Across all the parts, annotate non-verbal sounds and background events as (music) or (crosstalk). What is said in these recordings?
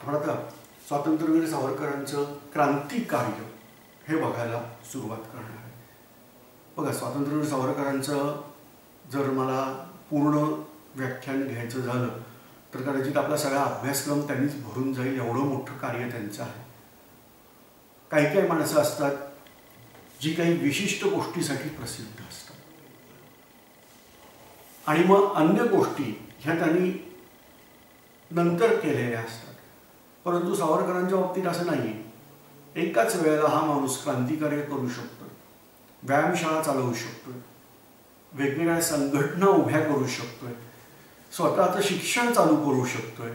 आपण स्वातंत्र्यवीर सावरकरांचं क्रांतिकार्य हे बघायला सुरुवात करणार आहे. बघा स्वातंत्र्यवीर सावरकरांचं जर मला पूर्ण व्याख्यान घ्यायचं झालं तर कदाचित आपला सगळा अभ्यासक्रम त्यांनीच भरून जाईल एवढं मोठं कार्य त्यांचं आहे. काही काही माणसं असतात जी काही विशिष्ट गोष्टीसाठी प्रसिद्ध असतात. आणि मग अन्य गोष्टी ह्या त्यांनी नंतर केलेल्या असतात. परंतु सावरकरांच्या बाबतीत असं नाही एकाच वेळेला हा माणूस क्रांतिकार्य करू शकतो. व्यायामशाळा चालवू शकतोय वेगवेगळ्या संघटना उभ्या करू शकतोय स्वतःचं शिक्षण चालू करू शकतोय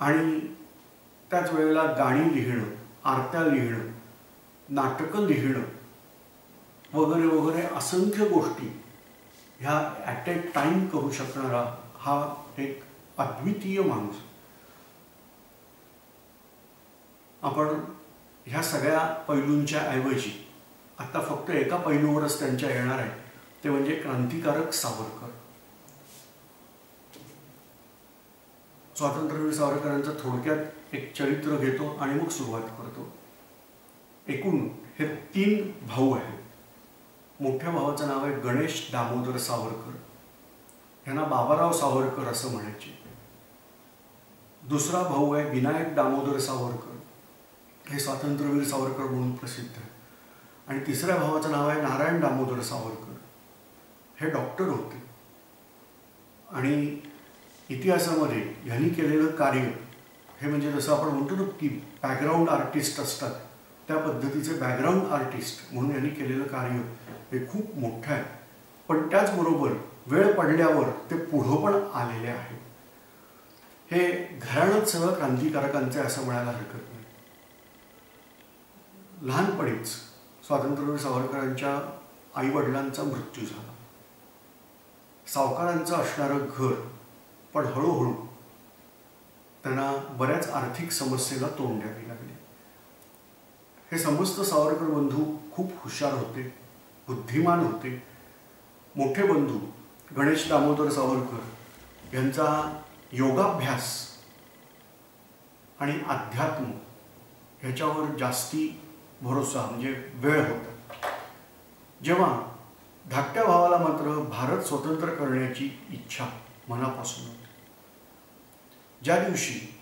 आणि त्याच वेळेला गाणी लिहिणं आरत्या लिहिणं नाटकं लिहिणं वगैरे वगैरे असंख्य गोष्टी ह्या ॲट ए टाईम करू शकणारा हा एक अद्वितीय माणूस. आपण ह्या सगळ्या पैलूंच्या ऐवजी आता फक्त एका पैलूवरच त्यांच्या येणार आहे ते म्हणजे क्रांतिकारक सावरकर. स्वातंत्र्यवीर सावरकरांचं थोडक्यात एक चरित्र घेतो आणि मग सुरुवात करतो. एकूण हे तीन भाऊ आहेत. मोठ्या भावाचं नाव आहे गणेश दामोदर सावरकर. यांना बाबाराव सावरकर असं म्हणायचे. दुसरा भाऊ आहे विनायक दामोदर सावरकर. हे स्वातंत्र्यवीर सावरकर म्हणून प्रसिद्ध आहे. आणि तिसऱ्या भावाचं नाव आहे नारायण दामोदर सावरकर. हे डॉक्टर होते. आणि इतिहासामध्ये ह्यांनी केलेलं कार्य हे म्हणजे जसं आपण म्हणतो ना की बॅकग्राऊंड आर्टिस्ट असतात त्या पद्धतीचे बॅकग्राऊंड आर्टिस्ट म्हणून यांनी केलेलं कार्य हे खूप मोठं आहे. पण त्याचबरोबर वेळ पडल्यावर ते पुढं पण आलेले आहे. हे घराणंच सगळं क्रांतिकारकांचे असं म्हणायला हरकत नाही. लहानपणीच स्वातंत्र्यवीर सावरकरांच्या आईवडिलांचा मृत्यू झाला. सावकारांचं असणारं घर पण हळूहळू त्यांना बऱ्याच आर्थिक समस्येला तोंड द्यावी लागले. हे समस्त सावरकर बंधू खूप हुशार होते बुद्धिमान होते. मोठे बंधू गणेश दामोदर सावरकर यांचा योगाभ्यास आणि अध्यात्म ह्याच्यावर जास्ती भरोसा म्हणजे वेळ होता. जेव्हा धाकट्या भावाला मात्र भारत स्वतंत्र करण्याची इच्छा मनापासून होती. ज्या दिवशी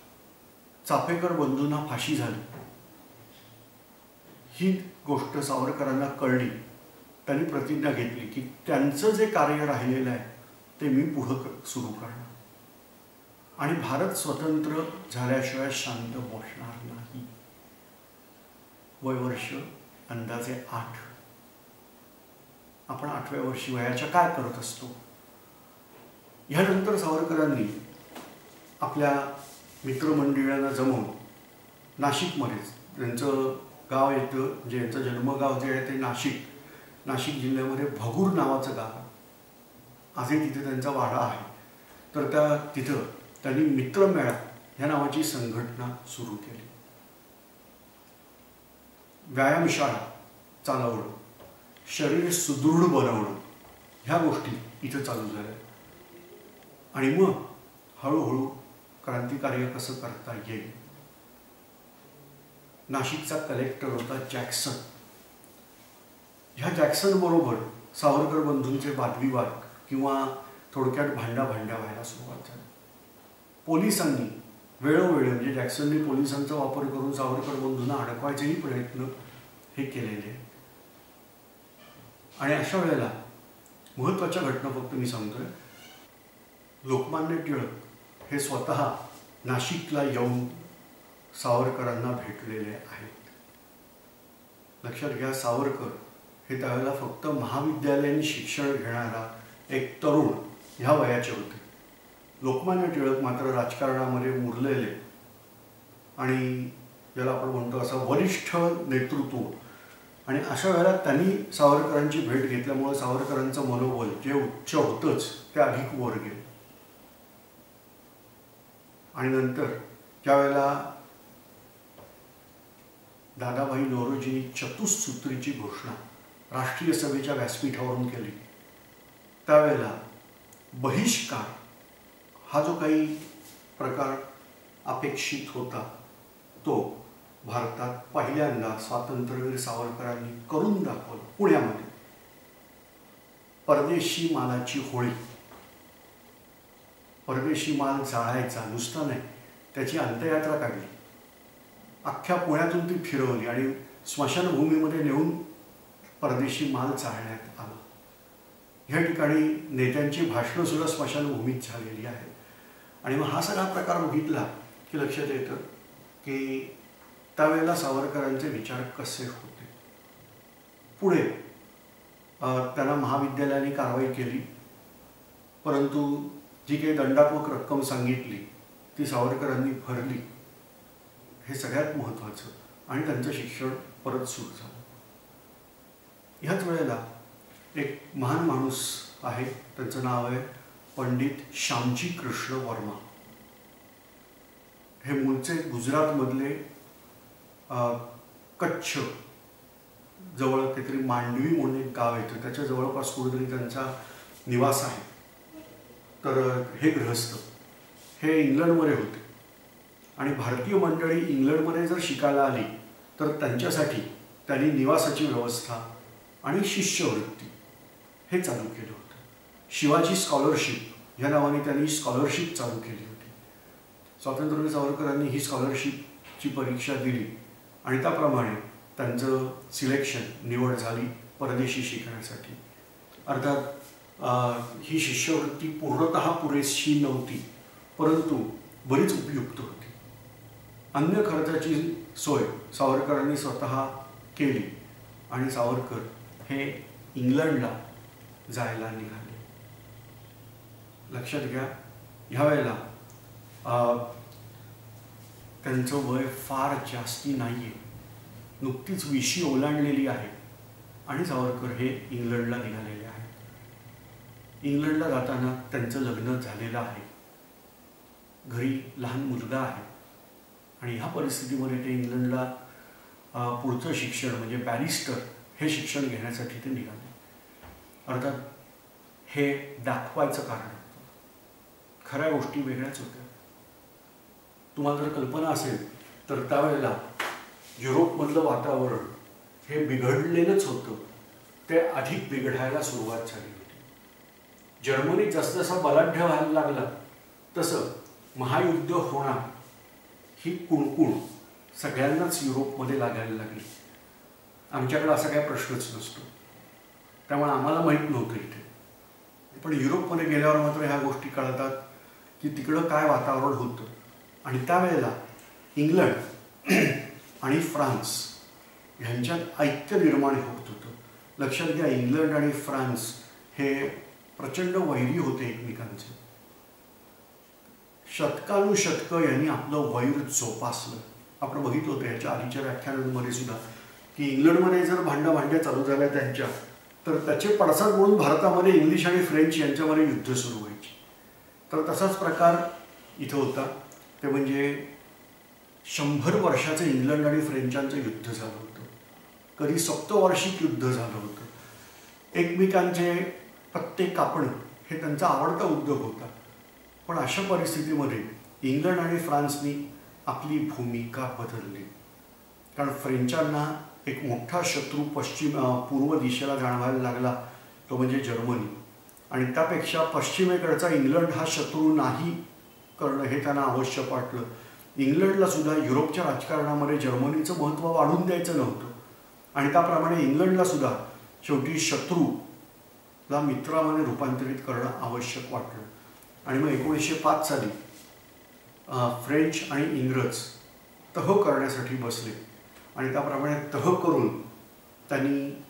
चाफेकर बंधूंना फाशी झाली ही गोष्ट सावरकरांना कळली. त्यांनी प्रतिज्ञा घेतली की त्यांचं जे कार्य राहिलेलं आहे ते मी पुढं सुरू करणार. आणि भारत स्वतंत्र झाल्याशिवाय शांत बसणार नाही. वयवर्ष अंदाजे आठ. आपण आठव्या वर्षी वयाच्या काय करत असतो? ह्यानंतर सावरकरांनी आपल्या मित्रमंडळांना जमवून नाशिकमध्येच त्यांचं गाव येतं म्हणजे यांचं जन्मगाव जे आहे ते नाशिक नाशिक जिल्ह्यामध्ये भगूर नावाचं गाव आजही तिथे त्यांचा वाडा आहे. तर त्या तिथं त्यांनी मित्रमेळा ह्या नावाची संघटना सुरू केली. व्यायामशाळा चालवणं शरीर सुदृढ बनवणं ह्या गोष्टी इथं चालू झाल्या. आणि मग हळूहळू क्रांतिकार्य कसं करता येईल? नाशिकचा कलेक्टर होता जॅक्सन. ह्या जॅक्सन बरोबर सावरकर बंधूंचे वादविवाद किंवा थोडक्यात भांडा भांड्या व्हायला सुरुवात झाली. पोलिसांनी वेळोवेळी म्हणजे जॅक्सनने पोलिसांचा वापर करून सावरकर बंधूंना अडकवायचेही प्रयत्न हे केलेले आणि अशा वेळेला महत्त्वाच्या घटना फक्त मी सांगतोय. लोकमान्य टिळक हे स्वतः नाशिकला येऊन सावरकरांना भेटलेले आहेत. लक्षात घ्या सावरकर हे त्यावेळेला फक्त महाविद्यालयीन शिक्षण घेणारा एक तरुण ह्या वयाचे होते. लोकमान्य टिळक मात्र राजकारणामध्ये मुरलेले. आणि ज्याला आपण म्हणतो असं वरिष्ठ नेतृत्व. आणि अशा वेळेला त्यांनी सावरकरांची भेट घेतल्यामुळे सावरकरांचं मनोबल जे उच्च होतंच ते अधिक वर गेलं. आणि नंतर ज्यावेळेला दादाभाई नौरोजींनी चतुसूत्रीची घोषणा राष्ट्रीय सभेच्या व्यासपीठावरून केली त्यावेळेला बहिष्कार हा जो काही प्रकार अपेक्षित होता तो भारतात पहिल्यांदा स्वातंत्र्यवीर सावरकरांनी करून दाखवलं पुण्यामध्ये. परदेशी मालाची होळी. परदेशी माल जाळायचा नुसता नाही त्याची अंत्ययात्रा काढली. अख्ख्या पुण्यातून ती फिरवली आणि स्मशानभूमीमध्ये नेऊन परदेशी माल चालण्यात आला. ह्या ठिकाणी नेत्यांची भाषणंसुद्धा स्मशानभूमीत झालेली आहेत. आणि मग हा सगळा प्रकार बघितला की लक्षात येतं की त्यावेळेला सावरकरांचे विचार कसे होते. पुढे त्यांना महाविद्यालयाने कारवाई केली. परंतु जी काही दंडात्मक रक्कम सांगितली ती सावरकरांनी भरली. हे सगळ्यात महत्त्वाचं आणि त्यांचं शिक्षण परत सुरू झालं. ह्याच वेळेला एक महान माणूस आहे त्यांचं नाव आहे पंडित श्यामजी कृष्ण वर्मा. हे मूळचे गुजरातमधले कच्छ जवळ काहीतरी मांडवी म्हणून एक गाव येतं त्याच्या जवळपास कुठेतरी त्यांचा निवास आहे. तर हे गृहस्थ. हे इंग्लंडमध्ये होते. आणि भारतीय मंडळी इंग्लंडमध्ये जर शिकायला आली तर त्यांच्यासाठी त्यांनी निवासाची व्यवस्था आणि शिष्यवृत्ती हे चालू केलं होतं. शिवाजी स्कॉलरशिप ह्या नावाने त्यांनी स्कॉलरशिप चालू केली होती. स्वातंत्र्यवीर सावरकरांनी ही स्कॉलरशिपची परीक्षा दिली आणि त्याप्रमाणे त्यांचं सिलेक्शन निवड झाली परदेशी शिकण्यासाठी. अर्थात ही शिष्यवृत्ती पूर्णत पुरेशी नव्हती परंतु बरीच उपयुक्त होती. अन्य खर्चाची सोय सावरकरांनी स्वतः केली आणि सावरकर हे इंग्लंडला जायला निघाले. लक्षात घ्या ह्या वेळेला त्यांचं वय फार जास्ती नाही आहे नुकतीच विशी ओलांडलेली आहे आणि सावरकर हे इंग्लंडला निघालेले आहेत. इंग्लंडला जाताना त्यांचं लग्न झालेलं आहे. घरी लहान मुलगा आहे. आणि ह्या परिस्थितीमध्ये ते इंग्लंडला पुढचं शिक्षण म्हणजे बॅरिस्टर हे शिक्षण घेण्यासाठी ते निघाले. अर्थात हे दाखवायचं कारण खऱ्या गोष्टी वेगळ्याच होत्या. तुम्हाला जर कल्पना असेल तर त्यावेळेला युरोपमधलं वातावरण हे बिघडलेलंच होतं. ते अधिक बिघडायला सुरुवात झाली होती. जर्मनीत जसजसा बलाढ्य व्हायला लागला तसं महायुद्ध होणार ही कुणकुण सगळ्यांनाच युरोपमध्ये लागायला लागली. आमच्याकडे असा काही प्रश्नच नसतो. त्यामुळे आम्हाला माहीत नव्हतं इथे. पण युरोपमध्ये गेल्यावर मात्र ह्या गोष्टी कळतात. की तिकडं काय वातावरण होतं. आणि त्यावेळेला इंग्लंड (clears throat) आणि फ्रान्स ह्यांच्यात ऐक्य निर्माण होत होतं. लक्षात घ्या इंग्लंड आणि फ्रान्स हे प्रचंड वैरी होते एकमेकांचे. शतकानुशतकं यांनी आपलं वैर जोपासलं. आपण बघितलं होतं याच्या आधीच्या व्याख्यानांमध्ये सुद्धा की इंग्लंडमध्ये जर भांड भांड्या चालू झाल्या त्यांच्या तर त्याचे पडसाद म्हणून भारतामध्ये इंग्लिश आणि फ्रेंच यांच्यामध्ये युद्ध सुरू आहे. तर तसाच प्रकार इथं होता. ते म्हणजे शंभर वर्षाचं इंग्लंड आणि फ्रेंचांचं युद्ध झालं होतं. कधी सप्तवार्षिक युद्ध झालं होतं. एकमेकांचे पत्ते कापणं हे त्यांचा आवडता उद्योग होता. पण अशा परिस्थितीमध्ये इंग्लंड आणि फ्रान्सनी आपली भूमिका बदलली. कारण फ्रेंचांना एक मोठा शत्रू पश्चिम पूर्व दिशेला जाणवायला लागला तो म्हणजे जर्मनी. आणि त्यापेक्षा पश्चिमेकडचा इंग्लंड हा शत्रू नाही करणं हे त्यांना आवश्यक वाटलं. इंग्लंडला सुद्धा युरोपच्या राजकारणामध्ये जर्मनीचं महत्त्व वाढून द्यायचं नव्हतं. आणि त्याप्रमाणे इंग्लंडला सुद्धा शेवटी शत्रूला मित्रामध्ये रूपांतरित करणं आवश्यक वाटलं. आणि मग एकोणीसशे पाच साली फ्रेंच आणि इंग्रज तह करण्यासाठी बसले. आणि त्याप्रमाणे तह करून त्यांनी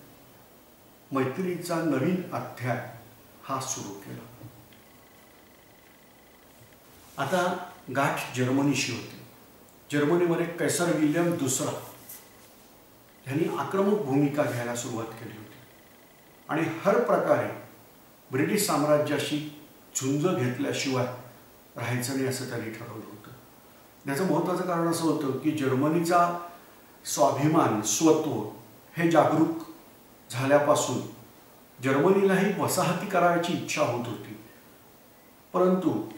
मैत्रीचा नवीन अध्याय हा सुरू केला. आता गाठ जर्मनीशी होती. जर्मनीमध्ये कैसर विल्यम दुसरा यांनी आक्रमक भूमिका घ्यायला सुरुवात केली होती. आणि हर प्रकारे ब्रिटिश साम्राज्याशी झुंज घेतल्याशिवाय राहायचं नाही असं त्यांनी ठरवलं होतं. याचं महत्त्वाचं कारण असं होतं की जर्मनीचा स्वाभिमान स्वत्व हे जागरूक झाल्यापासून जर्मनीलाही वसाहती करायची इच्छा होत होती. परंतु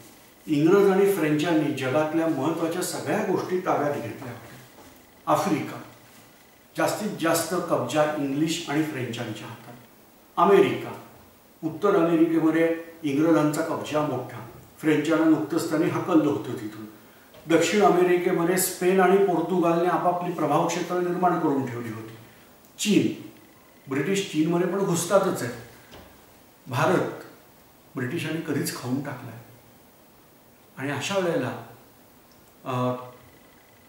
इंग्रज आणि फ्रेंचांनी जगातल्या महत्त्वाच्या सगळ्या गोष्टी ताब्यात घेतल्या होत्या. आफ्रिका जास्तीत जास्त कब्जा इंग्लिश आणि फ्रेंचांच्या हातात. अमेरिका उत्तर अमेरिकेमध्ये इंग्रजांचा कब्जा मोठा. फ्रेंचांना नुकतंच त्यांनी हकललं होतं तिथून. दक्षिण अमेरिकेमध्ये स्पेन आणि पोर्तुगालने आपापली प्रभाव क्षेत्र निर्माण करून ठेवली होती. चीन ब्रिटिश चीनमध्ये पण घुसतातच आहे भारत ब्रिटिशांनी कधीच खाऊन टाकला आहे आणि अशा वेळेला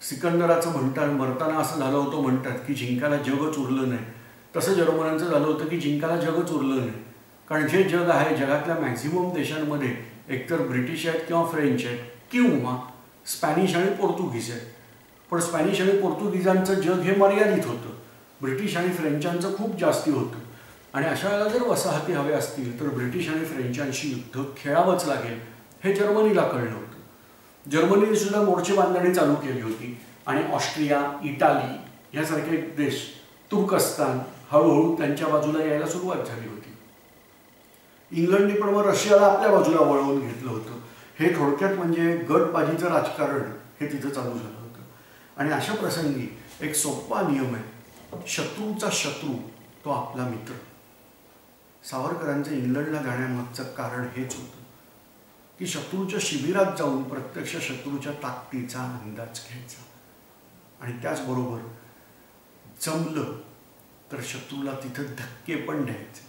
सिकंदराचं म्हणतात मरताना असं झालं होतं म्हणतात की जिंकायला जगच उरलं नाही. तसं जर्मनांचं झालं होतं की जिंकायला जगच उरलं नाही. कारण जे जग आहे जगातल्या मॅक्झिमम देशांमध्ये एकतर ब्रिटिश आहेत किंवा फ्रेंच आहेत किंवा स्पॅनिश आणि पोर्तुगीज आहेत. पण स्पॅनिश आणि पोर्तुगीजांचं जग हे मर्यादित होतं. ब्रिटिश आणि फ्रेंचांचं खूप जास्ती होतं. आणि अशा वेळेला जर वसाहती हव्या असतील तर ब्रिटिश आणि फ्रेंचांशी युद्ध खेळावंच लागेल हे जर्मनीला कळलं होतं. जर्मनीने सुद्धा मोर्चे बांधणी चालू केली होती. आणि ऑस्ट्रिया इटाली यासारखे देश तुर्कस्तान हळूहळू त्यांच्या बाजूला यायला सुरुवात झाली होती. इंग्लंडने पण मग रशियाला आपल्या बाजूला वळवून घेतलं होतं. हे थोडक्यात म्हणजे गटबाजीचं राजकारण हे तिथं चालू झालं होतं. आणि अशा प्रसंगी एक सोपा नियम आहे. शत्रूचा शत्रू तो आपला मित्र. सावरकरांचं इंग्लंडला जाण्यामागचं कारण हेच होतं की शत्रूच्या शिबिरात जाऊन प्रत्यक्ष शत्रूच्या ताकदीचा अंदाज घ्यायचा. आणि त्याचबरोबर जमलं तर शत्रूला तिथं धक्के पण द्यायचे.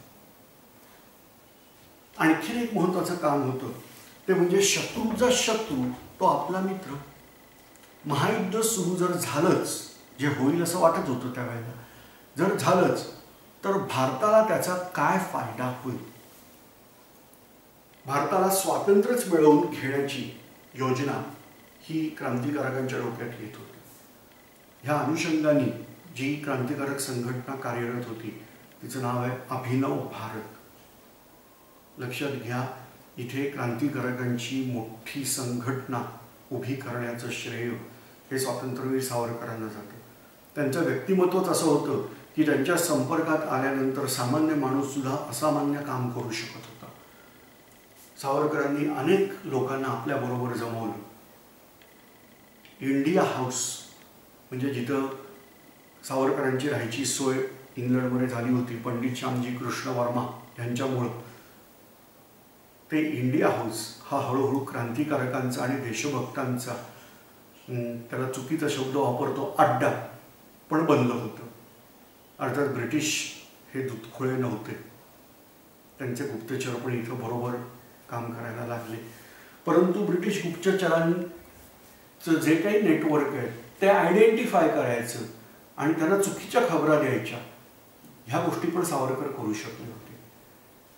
आणखीन एक महत्वाचं काम होतं ते म्हणजे शत्रूचा शत्रू तो आपला मित्र. महायुद्ध सुरू जर झालंच जे होईल असं वाटत होतं त्यावेळेला जर झालंच तर भारताला त्याचा काय फायदा होईल? भारताला स्वातंत्र्यच मिळवून घेण्याची योजना ही क्रांतिकारकांच्या डोक्यात येत होती. ह्या अनुषंगाने जी क्रांतिकारक संघटना कार्यरत होती तिचं नाव आहे अभिनव भारत. लक्षात घ्या इथे क्रांतिकारकांची मोठी संघटना उभी करण्याचं श्रेय हे स्वातंत्र्यवीर सावरकरांना जातं. त्यांचं व्यक्तिमत्वच असं होतं की त्यांच्या संपर्कात आल्यानंतर सामान्य माणूस सुद्धा असामान्य काम करू शकत होता. सावरकरांनी अनेक लोकांना आपल्याबरोबर जमवलं. इंडिया हाऊस म्हणजे जिथं सावरकरांची राहायची सोय इंग्लंडमध्ये झाली होती पंडित श्यामजी कृष्ण वर्मा यांच्यामुळं. ते इंडिया हाऊस हा हळूहळू क्रांतिकारकांचा आणि देशभक्तांचा त्याला चुकीचा शब्द वापरतो अड्डा. पण बनलं होतं. अर्थात ब्रिटिश हे दुतखुळे नव्हते. त्यांचे गुप्तचर पण इथं बरोबर काम करायला लागले. परंतु ब्रिटिश गुप्तचरांचं जे काही नेटवर्क आहे ते आयडेंटिफाय करायचं आणि त्यांना चुकीच्या खबरा द्यायच्या ह्या गोष्टी पण सावरकर करू शकले होते.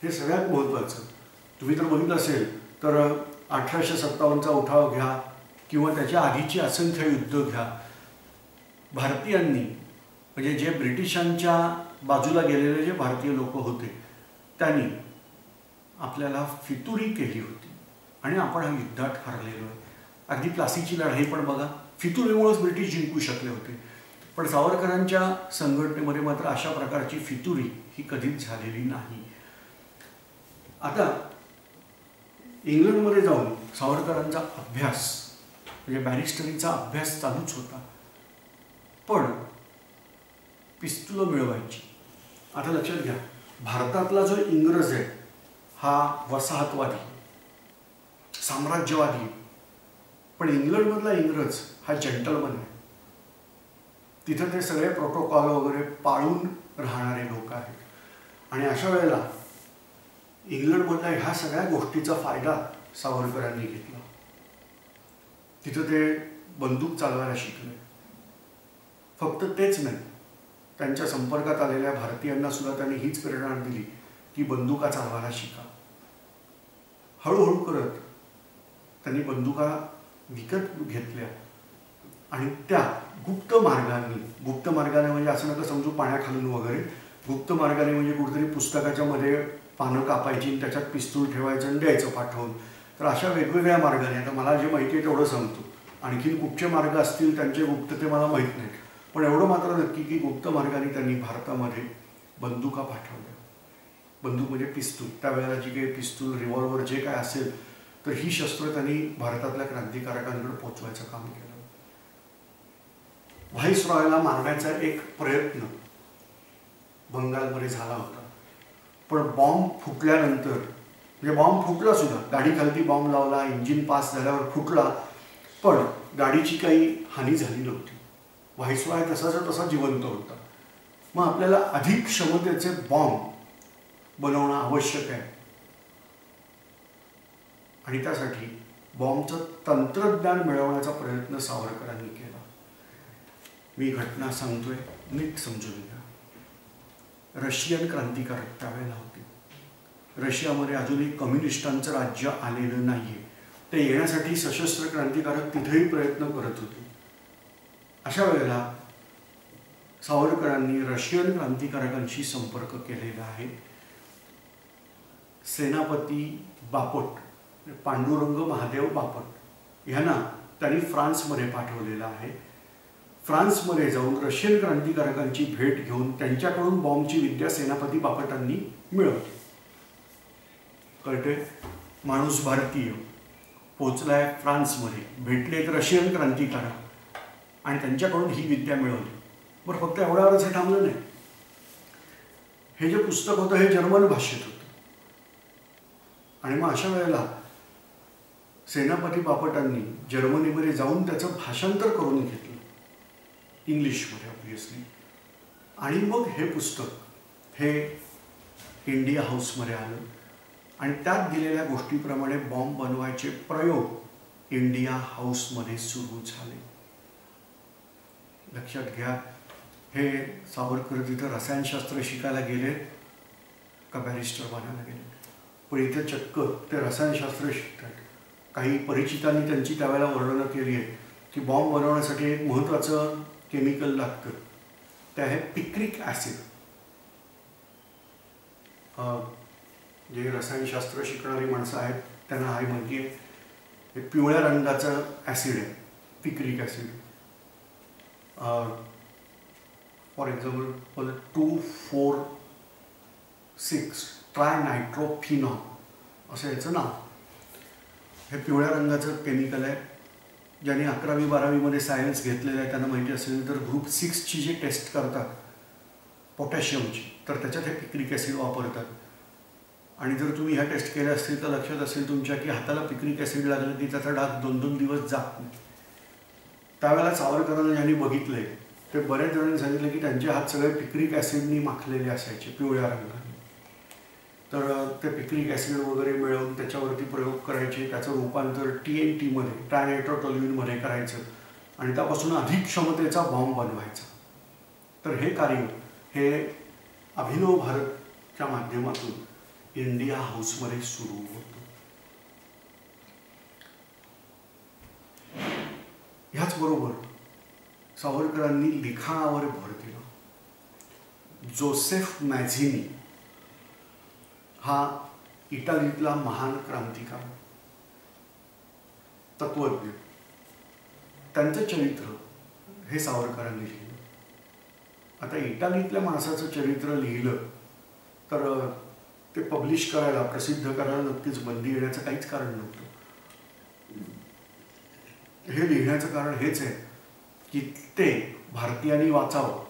हे सगळ्यात महत्त्वाचं. तुम्ही जर बघितलं असेल तर अठराशे सत्तावन्नचा उठाव घ्या किंवा त्याच्या आधीची असंख्य युद्ध घ्या. भारतीयांनी म्हणजे जे ब्रिटिशांच्या बाजूला गेलेले जे भारतीय लोक होते त्यांनी आपल्याला फितुरी केली होती. आणि आपण हा युद्धात हरलेलो आहे. अगदी प्लासीची लढाई पण बघा फितुरीमुळेच ब्रिटिश जिंकू शकले होते. पण सावरकरांच्या संघटनेमध्ये मात्र अशा प्रकारची फितुरी ही कधीच झालेली नाही. आता इंग्लंडमध्ये जाऊन सावरकरांचा अभ्यास म्हणजे बॅरिस्टरीचा अभ्यास चालूच होता. पण पिस्तुलं मिळवायची. आता लक्षात घ्या भारतातला जो इंग्रज आहे हा वसाहतवादी साम्राज्यवादी. पण इंग्लंडमधला इंग्रज हा जंटलमन आहे. तिथं ते सगळे प्रोटोकॉल वगैरे पाळून राहणारे लोक आहेत. आणि अशा वेळेला इंग्लंडमधल्या ह्या सगळ्या गोष्टीचा फायदा सावरकरांनी घेतला. तिथं ते बंदूक चालवायला शिकले. फक्त तेच नाही. त्यांच्या संपर्कात आलेल्या भारतीयांना सुद्धा त्यांनी हीच प्रेरणा दिली की बंदुका चालवायला शिका. हळूहळू करत त्यांनी बंदुका विकत घेतल्या आणि त्या गुप्त मार्गाने गुप्त मार्गाने म्हणजे असं नका समजू पाण्याखालून वगैरे गुप्त मार्गाने म्हणजे कुठेतरी पुस्तकाच्या मध्ये पानं कापायची त्याच्यात पिस्तूल ठेवायचं आणि द्यायचं पाठवून. तर अशा वेगवेगळ्या मार्गाने आता मला जे माहिती आहे तेवढं सांगतो. आणखीन कुठचे मार्ग असतील त्यांचे गुप्त ते मला माहीत नाही पण एवढं मात्र नक्की की गुप्त मार्गाने त्यांनी भारतामध्ये बंदुका पाठवल्या. बंदूक म्हणजे पिस्तूल. त्यावेळेला जी काही पिस्तूल रिव्हॉल्वर जे काय असेल तर ही शस्त्र त्यांनी भारतातल्या क्रांतिकारकांकडे पोचवायचं काम केलं. व्हाईस रॉयला मारण्याचा एक प्रयत्न बंगालमध्ये झाला होता. पण बॉम्ब फुटल्यानंतर म्हणजे बॉम्ब फुटला सुद्धा. गाडी खालती बॉम्ब लावला इंजिन पास झाल्यावर फुटला पण गाडीची काही हानी झाली नव्हती. व्हाईसरॉय तसाचा तसा जिवंत होता. मग आपल्याला अधिक क्षमतेचे बॉम्ब बनवणं आवश्यक आहे. आणि त्यासाठी बॉम्बचं तंत्रज्ञान मिळवण्याचा प्रयत्न सावरकरांनी केला. मी घटना सांगतोय नीट समजून घ्या. रशियन क्रांतिकारक त्यावेळेला होते. रशियामध्ये अजूनही कम्युनिस्टांचं राज्य आलेलं नाहीये. ते येण्यासाठी सशस्त्र क्रांतिकारक तिथेही प्रयत्न करत होते. अशा वेळेला सावरकरांनी रशियन क्रांतिकारकांशी संपर्क केलेला आहे. सेनापती बापट पांडुरंग महादेव बापट यांना त्यांनी फ्रान्समध्ये पाठवलेलं आहे. फ्रान्समध्ये जाऊन रशियन क्रांतिकारकांची भेट घेऊन त्यांच्याकडून बॉम्बची विद्या सेनापती बापटांनी मिळवली. कळते माणूस भारतीय. पोचलाय फ्रान्समध्ये. भेटलेत रशियन क्रांतिकारक. आणि त्यांच्याकडून ही विद्या मिळवली. बरं फक्त एवढ्यावरच हे थांबलं नाही. हे जे पुस्तक होतं हे जर्मन भाषेत होतं. आणि मग अशा वेळेला सेनापती बापटांनी जर्मनीमध्ये जाऊन त्याचं भाषांतर करून घेतलं. इंग्लिशमध्ये ऑब्विसली आणि मग हे पुस्तक हे इंडिया हाऊसमध्ये आलं. आणि त्यात दिलेल्या गोष्टीप्रमाणे बॉम्ब बनवायचे प्रयोग इंडिया हाऊसमध्ये सुरू झाले. लक्षात घ्या. हे सावरकर तिथं रसायनशास्त्र शिकायला गेले का बॅरिस्टर बनायला गेले? पण इथे चक्क ते रसायनशास्त्र शिकतात. काही परिचितांनी त्यांची त्यावेळेला वर्णनं केली आहे की बॉम्ब बनवण्यासाठी एक महत्त्वाचं केमिकल लागतं. ते आहे पिक्रिक ॲसिड जे रसायनशास्त्र शिकणारी माणसं आहेत त्यांना हाय माहिती आहे हे पिवळ्या रंगाचं ॲसिड आहे picric acid for example two four six tri असं याचं नाव हे पिवळ्या रंगाचं केमिकल आहे. ज्याने अकरावी बारावीमध्ये सायन्स घेतलेलं आहे त्यांना माहिती असेल तर ग्रुप सिक्सची जी टेस्ट करतात पोटॅशियमची तर त्याच्यात हे पिक्रिक ॲसिड वापरतात. आणि जर तुम्ही ह्या टेस्ट केल्या असतील तर लक्षात असेल तुमच्या की हाताला पिक्रिक ॲसिड लागलं की त्याचा डाग दोन दोन दिवस जात नाही. त्यावेळेला सावरकरांना ज्यांनी बघितलंय ते बऱ्याच जणांनी सांगितलं की त्यांचे हात सगळे पिक्रिक ॲसिडनी माखलेले असायचे पिवळ्या रंगाने. तर ते पिक्रिक ॲसिड वगैरे मिळवून त्याच्यावरती प्रयोग करायचे त्याचं रूपांतर टी एन टीमध्ये ट्रायनायट्रोटोल्युनमध्ये करायचं आणि त्यापासून अधिक क्षमतेचा बॉम्ब बनवायचा. तर हे कार्य हे अभिनव भारतच्या माध्यमातून इंडिया हाऊसमध्ये सुरू होतं. ह्याचबरोबर सावरकरांनी लिखाणावर भर दिला. जोसेफ मॅझिनी हा इटालीतला महान क्रांतिकार तत्वज्ञ. त्यांचं चरित्र हे सावरकरांनी लिहिलं. आता इटालीतल्या माणसाचं चरित्र लिहिलं तर ते पब्लिश करायला प्रसिद्ध करायला नक्कीच बंदी येण्याचं काहीच कारण नव्हतं. हे लिहिण्याचं कारण हेच आहे की ते भारतीयांनी वाचावं.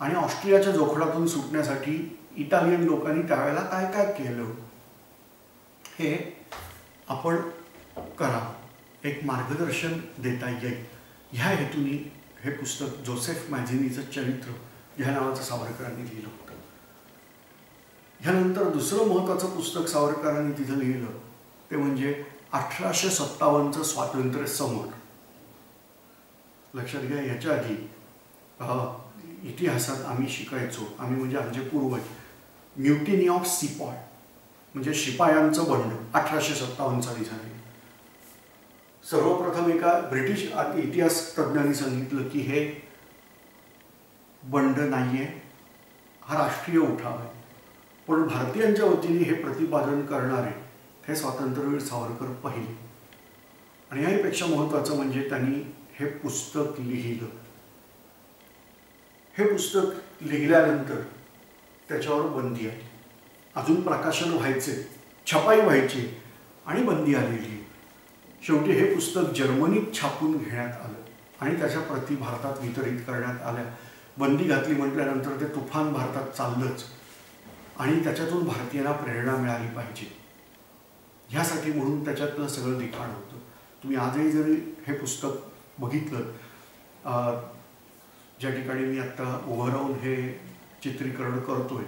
आणि ऑस्ट्रियाच्या जोखडातून सुटण्यासाठी इटालियन लोकांनी त्यावेळेला काय काय केलं? हे आपण करा. एक मार्गदर्शन देता येईल. ह्या हेतूने हे पुस्तक जोसेफ मॅझिनीचं चरित्र ह्या नावाचं सावरकरांनी लिहिलं होतं. ह्यानंतर दुसरं महत्त्वाचं पुस्तक सावरकरांनी तिथं लिहिलं ते म्हणजे अठराशे सत्तावन्नचं स्वातंत्र्य समोर. लक्षात घ्या याच्या आधी इतिहासात आम्ही शिकायचो. आम्ही म्हणजे आमचे पूर्वज. म्युटिनी ऑफ सिपॉय म्हणजे शिपायांचं बंड अठराशे सत्तावन्न साली झाले सर्वप्रथम एका ब्रिटिश इतिहास तज्ज्ञांनी सांगितलं की हे बंड नाहीये हा राष्ट्रीय उठाव आहे. पण भारतीयांच्या वतीने हे प्रतिपादन करणारे हे स्वातंत्र्यवीर सावरकर पहिले. आणि याहीपेक्षा महत्त्वाचं म्हणजे त्यांनी हे पुस्तक लिहिलं. हे पुस्तक लिहिल्यानंतर त्याच्यावर बंदी आली. अजून प्रकाशन व्हायचे छपाई व्हायची आणि बंदी आलेली. शेवटी हे पुस्तक जर्मनीत छापून घेण्यात आलं आणि त्याच्या प्रती भारतात वितरित करण्यात आल्या. बंदी घातली म्हटल्यानंतर ते तुफान भारतात चाललंच आणि त्याच्यातून भारतीयांना प्रेरणा मिळाली पाहिजे. ह्यासाठी म्हणून त्याच्यातलं सगळं लिखाण होतं. तुम्ही आजही जरी हे पुस्तक बघितलं ज्या ठिकाणी मी आत्ता उभं राहून हे चित्रीकरण करतोय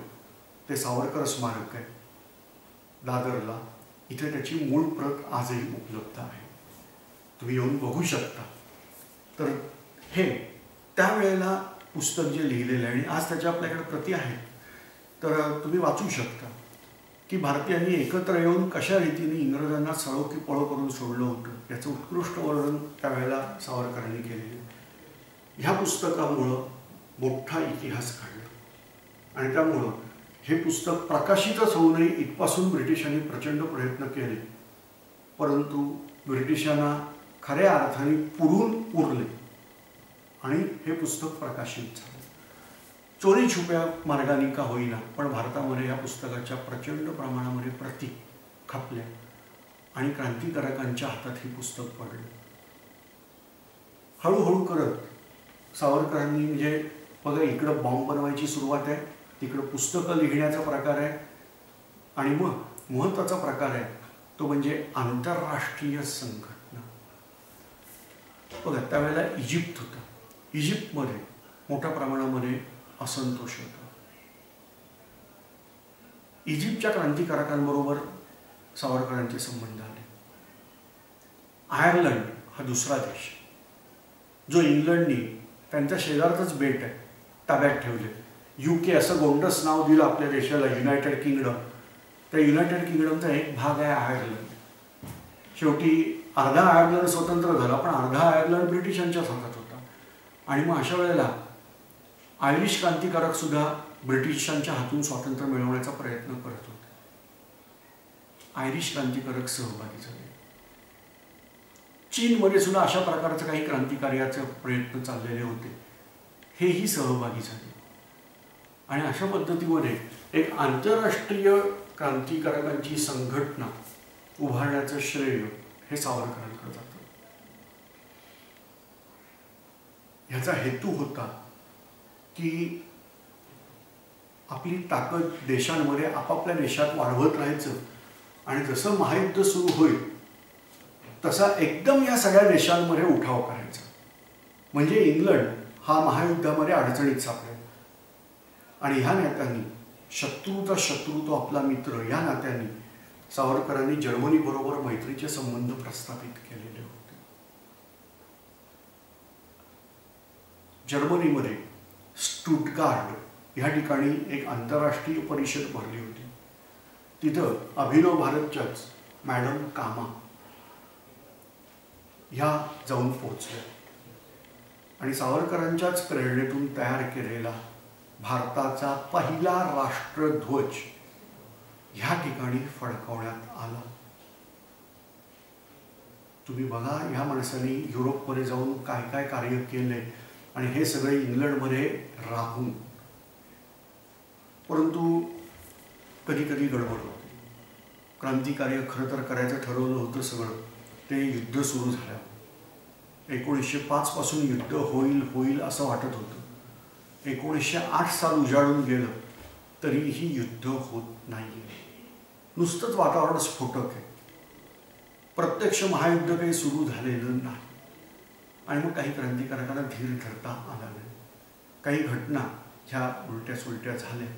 ते सावरकर स्मारक आहे दादरला. इथे त्याची मूळ प्रत आजही उपलब्ध आहे. तुम्ही येऊन बघू शकता. तर हे त्यावेळेला पुस्तक जे लिहिलेलं आहे आणि आज त्याच्या आपल्याकडे प्रती आहेत तर तुम्ही वाचू शकता. की भारतीयांनी एकत्र येऊन कशा रीतीने इंग्रजांना सळो की पळो करून सोडलं होतं याचं उत्कृष्ट वर्णन त्यावेळेला सावरकरांनी केलेलं. ह्या पुस्तकामुळं मोठा इतिहास घडला. आणि त्यामुळं हे पुस्तक प्रकाशितच होऊ नये इथपासून ब्रिटिशांनी प्रचंड प्रयत्न केले. परंतु ब्रिटिशांना खऱ्या अर्थाने पुरून उरले आणि हे पुस्तक प्रकाशित झालं. चोरी छुप्या मार्गाने का होईना पण भारतामध्ये या पुस्तकाच्या प्रचंड प्रमाणामध्ये प्रती खपल्या आणि क्रांतिकारकांच्या हातात हे पुस्तक पडलं. हळूहळू करत सावरकरांनी म्हणजे बघा इकडं बॉम्ब बनवायची सुरुवात आहे तिकडं पुस्तकं लिहिण्याचा प्रकार आहे आणि मग महत्त्वाचा प्रकार आहे तो म्हणजे आंतरराष्ट्रीय संघटना. बघा त्यावेळेला इजिप्त होता. इजिप्तमध्ये मोठ्या प्रमाणामध्ये असंतोष होता इजिप्तच्या क्रांतिकारकांबरोबर सावरकरांचे संबंध आले. आयर्लंड हा दुसरा देश. जो इंग्लंडनी त्यांच्या शेजारचंच बेट आहे ताब्यात ठेवले. यू के असं गोंडस नाव दिलं आपल्या देशाला युनायटेड किंगडम त्या युनायटेड किंगडमचा एक भाग आहे आयर्लंड. शेवटी अर्धा आयर्लंड स्वतंत्र झाला पण अर्धा आयर्लंड ब्रिटिशांच्या हातात होता. आणि मग अशा वेळेला आयरिश क्रांतिकारक सुद्धा ब्रिटिशांच्या हातून स्वातंत्र्य मिळवण्याचा प्रयत्न करत होते. आयरिश क्रांतिकारक सहभागी झाले. चीनमध्ये सुद्धा अशा प्रकारचं काही क्रांतिकार्याचे प्रयत्न चाललेले होते. हेही सहभागी झाले. आणि अशा पद्धतीमध्ये एक आंतरराष्ट्रीय क्रांतिकारकांची संघटना उभारण्याचं श्रेय हे सावरकरांकडे जातं. ह्याचा हेतू होता की आपली ताकद देशांमध्ये आपापल्या देशात वाढवत राहायचं. आणि जसं महायुद्ध सुरू होईल तसा एकदम या सगळ्या देशांमध्ये उठाव करायचा. म्हणजे इंग्लंड हा महायुद्धामध्ये अडचणीत सापडेल. आणि ह्या नात्यांनी शत्रूचा शत्रू तो आपला मित्र या नात्यांनी सावरकरांनी जर्मनीबरोबर मैत्रीचे संबंध प्रस्थापित केलेले होते. जर्मनीमध्ये स्टुटगार्ड या ठिकाणी एक आंतरराष्ट्रीय परिषद भरली होती. तिथं अभिनव भारतच्याच मॅडम कामा ह्या जाऊन पोहोचल्या. आणि सावरकरांच्याच प्रेरणेतून तयार केलेला भारताचा पहिला राष्ट्रध्वज ह्या ठिकाणी फडकवण्यात आला. तुम्ही बघा ह्या माणसाने युरोपमध्ये जाऊन काय काय कार्य केले आणि हे सगळे इंग्लंडमध्ये राहून. परंतु कधी कधी गडबड होते. क्रांतिकार्य खरं तर करायचं ठरवलं होतं सगळं. ते युद्ध सुरू झालं. एकोणीसशे पाचपासून युद्ध होईल होईल असं वाटत होतं. एकोणीसशे आठ साल उजाडून गेलं तरीही युद्ध होत नाही नुसतंच वातावरण स्फोटक आहे. प्रत्यक्ष महायुद्ध काही सुरू झालेलं नाही. आणि मग काही क्रांतिकारकांना धीर धरता आला नाही. काही घटना ह्या उलट्या सुलट्या झाल्या.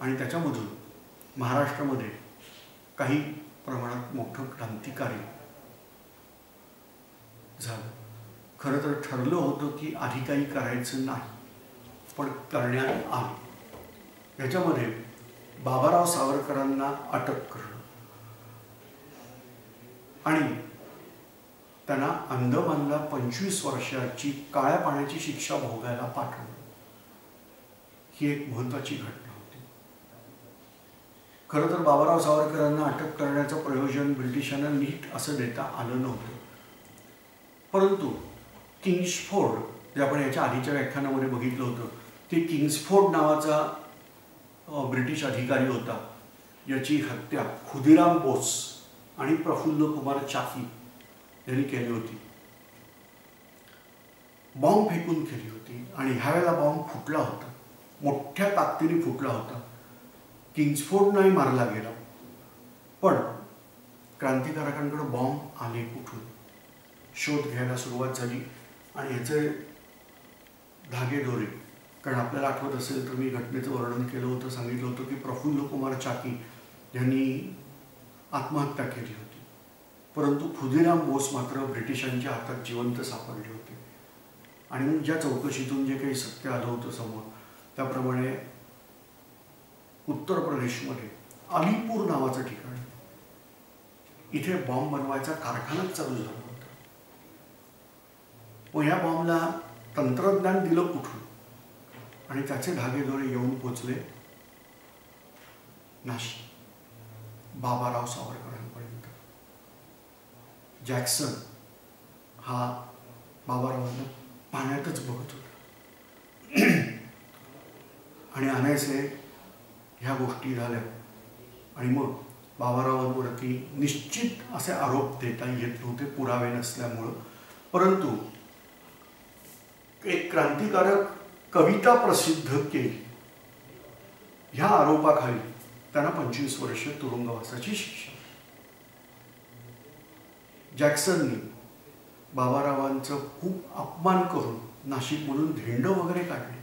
आणि त्याच्यामधून महाराष्ट्रामध्ये काही प्रमाणात मोठं क्रांतिकारी झालं. खरं तर ठरलं होतं की आधी काही करायचं नाही पण करण्यात आलं. याच्यामध्ये बाबाराव सावरकरांना अटक करणं आणि त्यांना अंदमानला पंचवीस वर्षाची काळ्या पाण्याची शिक्षा भोगायला पाठवणं ही एक महत्वाची घटना होती. खरं तर बाबाराव सावरकरांना अटक करण्याचं प्रयोजन ब्रिटिशांना नीट असं देता आलं नव्हतं. परंतु किंग्सफोर्ड जे आपण याच्या आधीच्या व्याख्यानामध्ये बघितलं होतं ते किंग्सफोर्ड नावाचा ब्रिटिश अधिकारी होता. याची हत्या खुदिराम बोस आणि प्रफुल्ल कुमार चाकी यांनी केली होती. बॉम्ब फेकून केली होती. आणि ह्यावेळेला बॉम्ब फुटला होता. मोठ्या ताकदीने फुटला होता. किंग्सफोर्ड नाही मारला गेला. पण क्रांतिकारकांकडे बॉम्ब आले कुठून? शोध घ्यायला सुरुवात झाली. आणि ह्याचे धागेदोरे कारण आपल्याला आठवत असेल तर मी घटनेचं वर्णन केलं होतं सांगितलं होतं की प्रफुल्ल कुमार चाकी यांनी आत्महत्या केली होती. परंतु खुदिराम बोस मात्र ब्रिटिशांच्या हातात जिवंत सापडले होते. आणि मग ज्या चौकशीतून जे काही सत्य आलं होतं समोर त्याप्रमाणे उत्तर प्रदेशमध्ये अलीपूर नावाचं ठिकाण इथे बॉम्ब बनवायचा कारखानाच चालू झाला होता. व या बॉम्बला तंत्रज्ञान दिलं कुठून? आणि त्याचे धागेदोरे येऊन पोचले नाशिक. बाबाराव सावरकर. जॅक्सन हा बाबारावांना पाण्यातच बघत होता. (clears throat) आणि अनायसे ह्या गोष्टी झाल्या. आणि मग बाबारावांवरती निश्चित असे आरोप देता येत नव्हते पुरावे नसल्यामुळं. परंतु एक क्रांतिकारक कविता प्रसिद्ध केली. ह्या आरोपाखाली त्यांना पंचवीस वर्ष तुरुंगवासाची शिक्षा. जॅक्सननी बाबारावांचं खूप अपमान करून नाशिकमधून धेंड वगैरे काढले.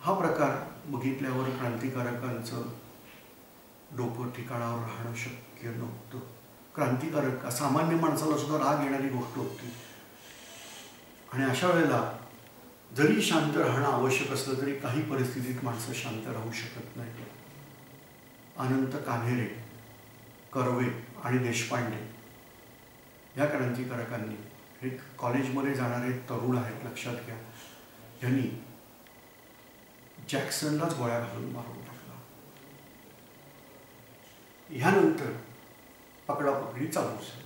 हा प्रकार बघितल्यावर क्रांतिकारकांचं डोकं ठिकाणावर राहणं शक्य नव्हतं. क्रांतिकारक सामान्य माणसाला सुद्धा राग येणारी गोष्ट होती. आणि अशा वेळेला जरी शांत राहणं आवश्यक असलं तरी काही परिस्थितीत माणसं शांत राहू शकत नाही अनंत कान्हेरे कर्वे आणि देशपांडे या क्रांतिकारकांनी हे कॉलेजमध्ये जाणारे तरुण आहेत लक्षात घ्या. यांनी जॅक्सनलाच गोळ्या घालून मारून टाकला. ह्यानंतर पकडापकडी चालू झाली.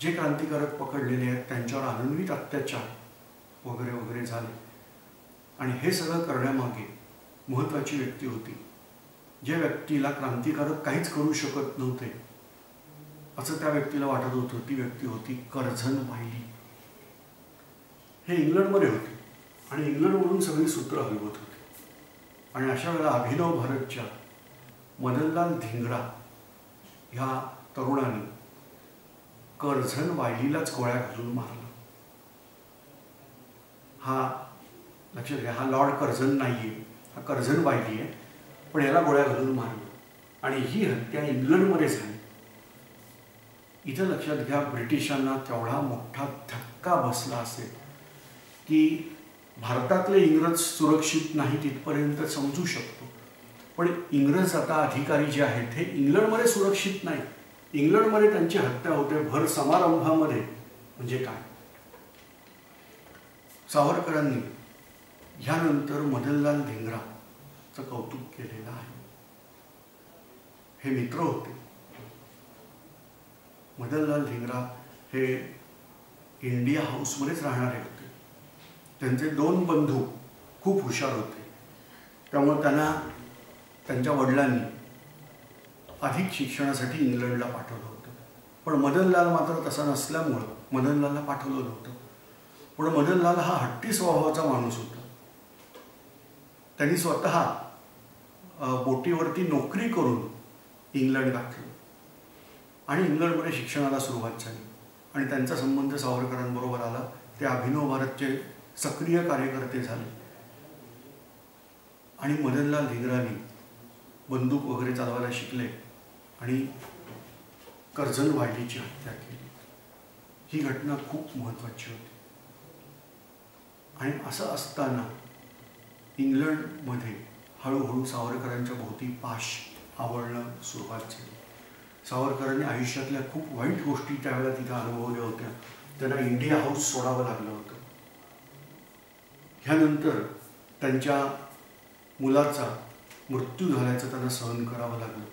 जे क्रांतिकारक पकडलेले आहेत त्यांच्यावर आनंदित अत्याचार वगैरे वगैरे झाले. आणि हे सगळं करण्यामागे महत्त्वाची व्यक्ती होती ज्या व्यक्तीला क्रांतिकारक काहीच करू शकत नव्हते. असं त्या व्यक्तीला वाटत होतं ती व्यक्ती होती कर्झन वाहिली हे इंग्लंडमध्ये होते. आणि इंग्लंडमधून सगळी सूत्र हलवत होते. आणि अशा वेळेला अभिनव भारतच्या मदनलाल धिंगरा ह्या तरुणाने कर्झन वाहिलीलाच गोळ्या घालून मारला. हा लक्षात घ्या हा लॉर्ड कर्झन नाही आहे हा कर्झन वाहिली आहे पण याला गोळ्या घालून मारलं. आणि ही हत्या इंग्लंडमध्ये झाली. इथं लक्षात घ्या ब्रिटिशांना तेवढा मोठा धक्का बसला असेल की भारतातले इंग्रज सुरक्षित नाही तिथपर्यंत समजू शकतो. पण इंग्रज आता अधिकारी जे आहेत हे इंग्लंडमध्ये सुरक्षित नाही. इंग्लंडमध्ये त्यांची हत्या होते भर समारंभामध्ये. म्हणजे काय? सावरकरांनी ह्यानंतर मदनलाल धिंगराचं कौतुक केलेलं आहे. हे मित्र होते. मदनलाल धिंगरा हे इंडिया हाऊसमध्येच राहणारे होते. त्यांचे दोन बंधू खूप हुशार होते. त्यामुळे त्यांना त्यांच्या वडिलांनी अधिक शिक्षणासाठी इंग्लंडला पाठवलं होतं. पण मदनलाल मात्र तसा नसल्यामुळं मदनलालला पाठवलं नव्हतं. पण मदनलाल हा हट्टी स्वभावाचा माणूस होता. त्यांनी स्वतः बोटीवरती नोकरी करून इंग्लंड गाठलं आणि इंग्लंडमध्ये शिक्षणाला सुरुवात झाली. आणि त्यांचा संबंध सावरकरांबरोबर आला. ते अभिनव भारतचे सक्रिय कार्यकर्ते झाले. आणि मदनलाल धिंगरानी बंदूक वगैरे चालवायला शिकले आणि कर्जन वाढीची हत्या केली. ही घटना खूप महत्त्वाची होती. आणि असं असताना इंग्लंडमध्ये हळूहळू सावरकरांच्या भोवती पाश आवडणं सुरुवात झाली. सावरकरांनी आयुष्यातल्या खूप वाईट गोष्टी त्यावेळेला तिथं अनुभवल्या होत्या. त्यांना इंडिया हाऊस सोडावं लागलं होतं. ह्यानंतर त्यांच्या मुलाचा मृत्यू झाल्याचं त्यांना सहन करावं लागलं.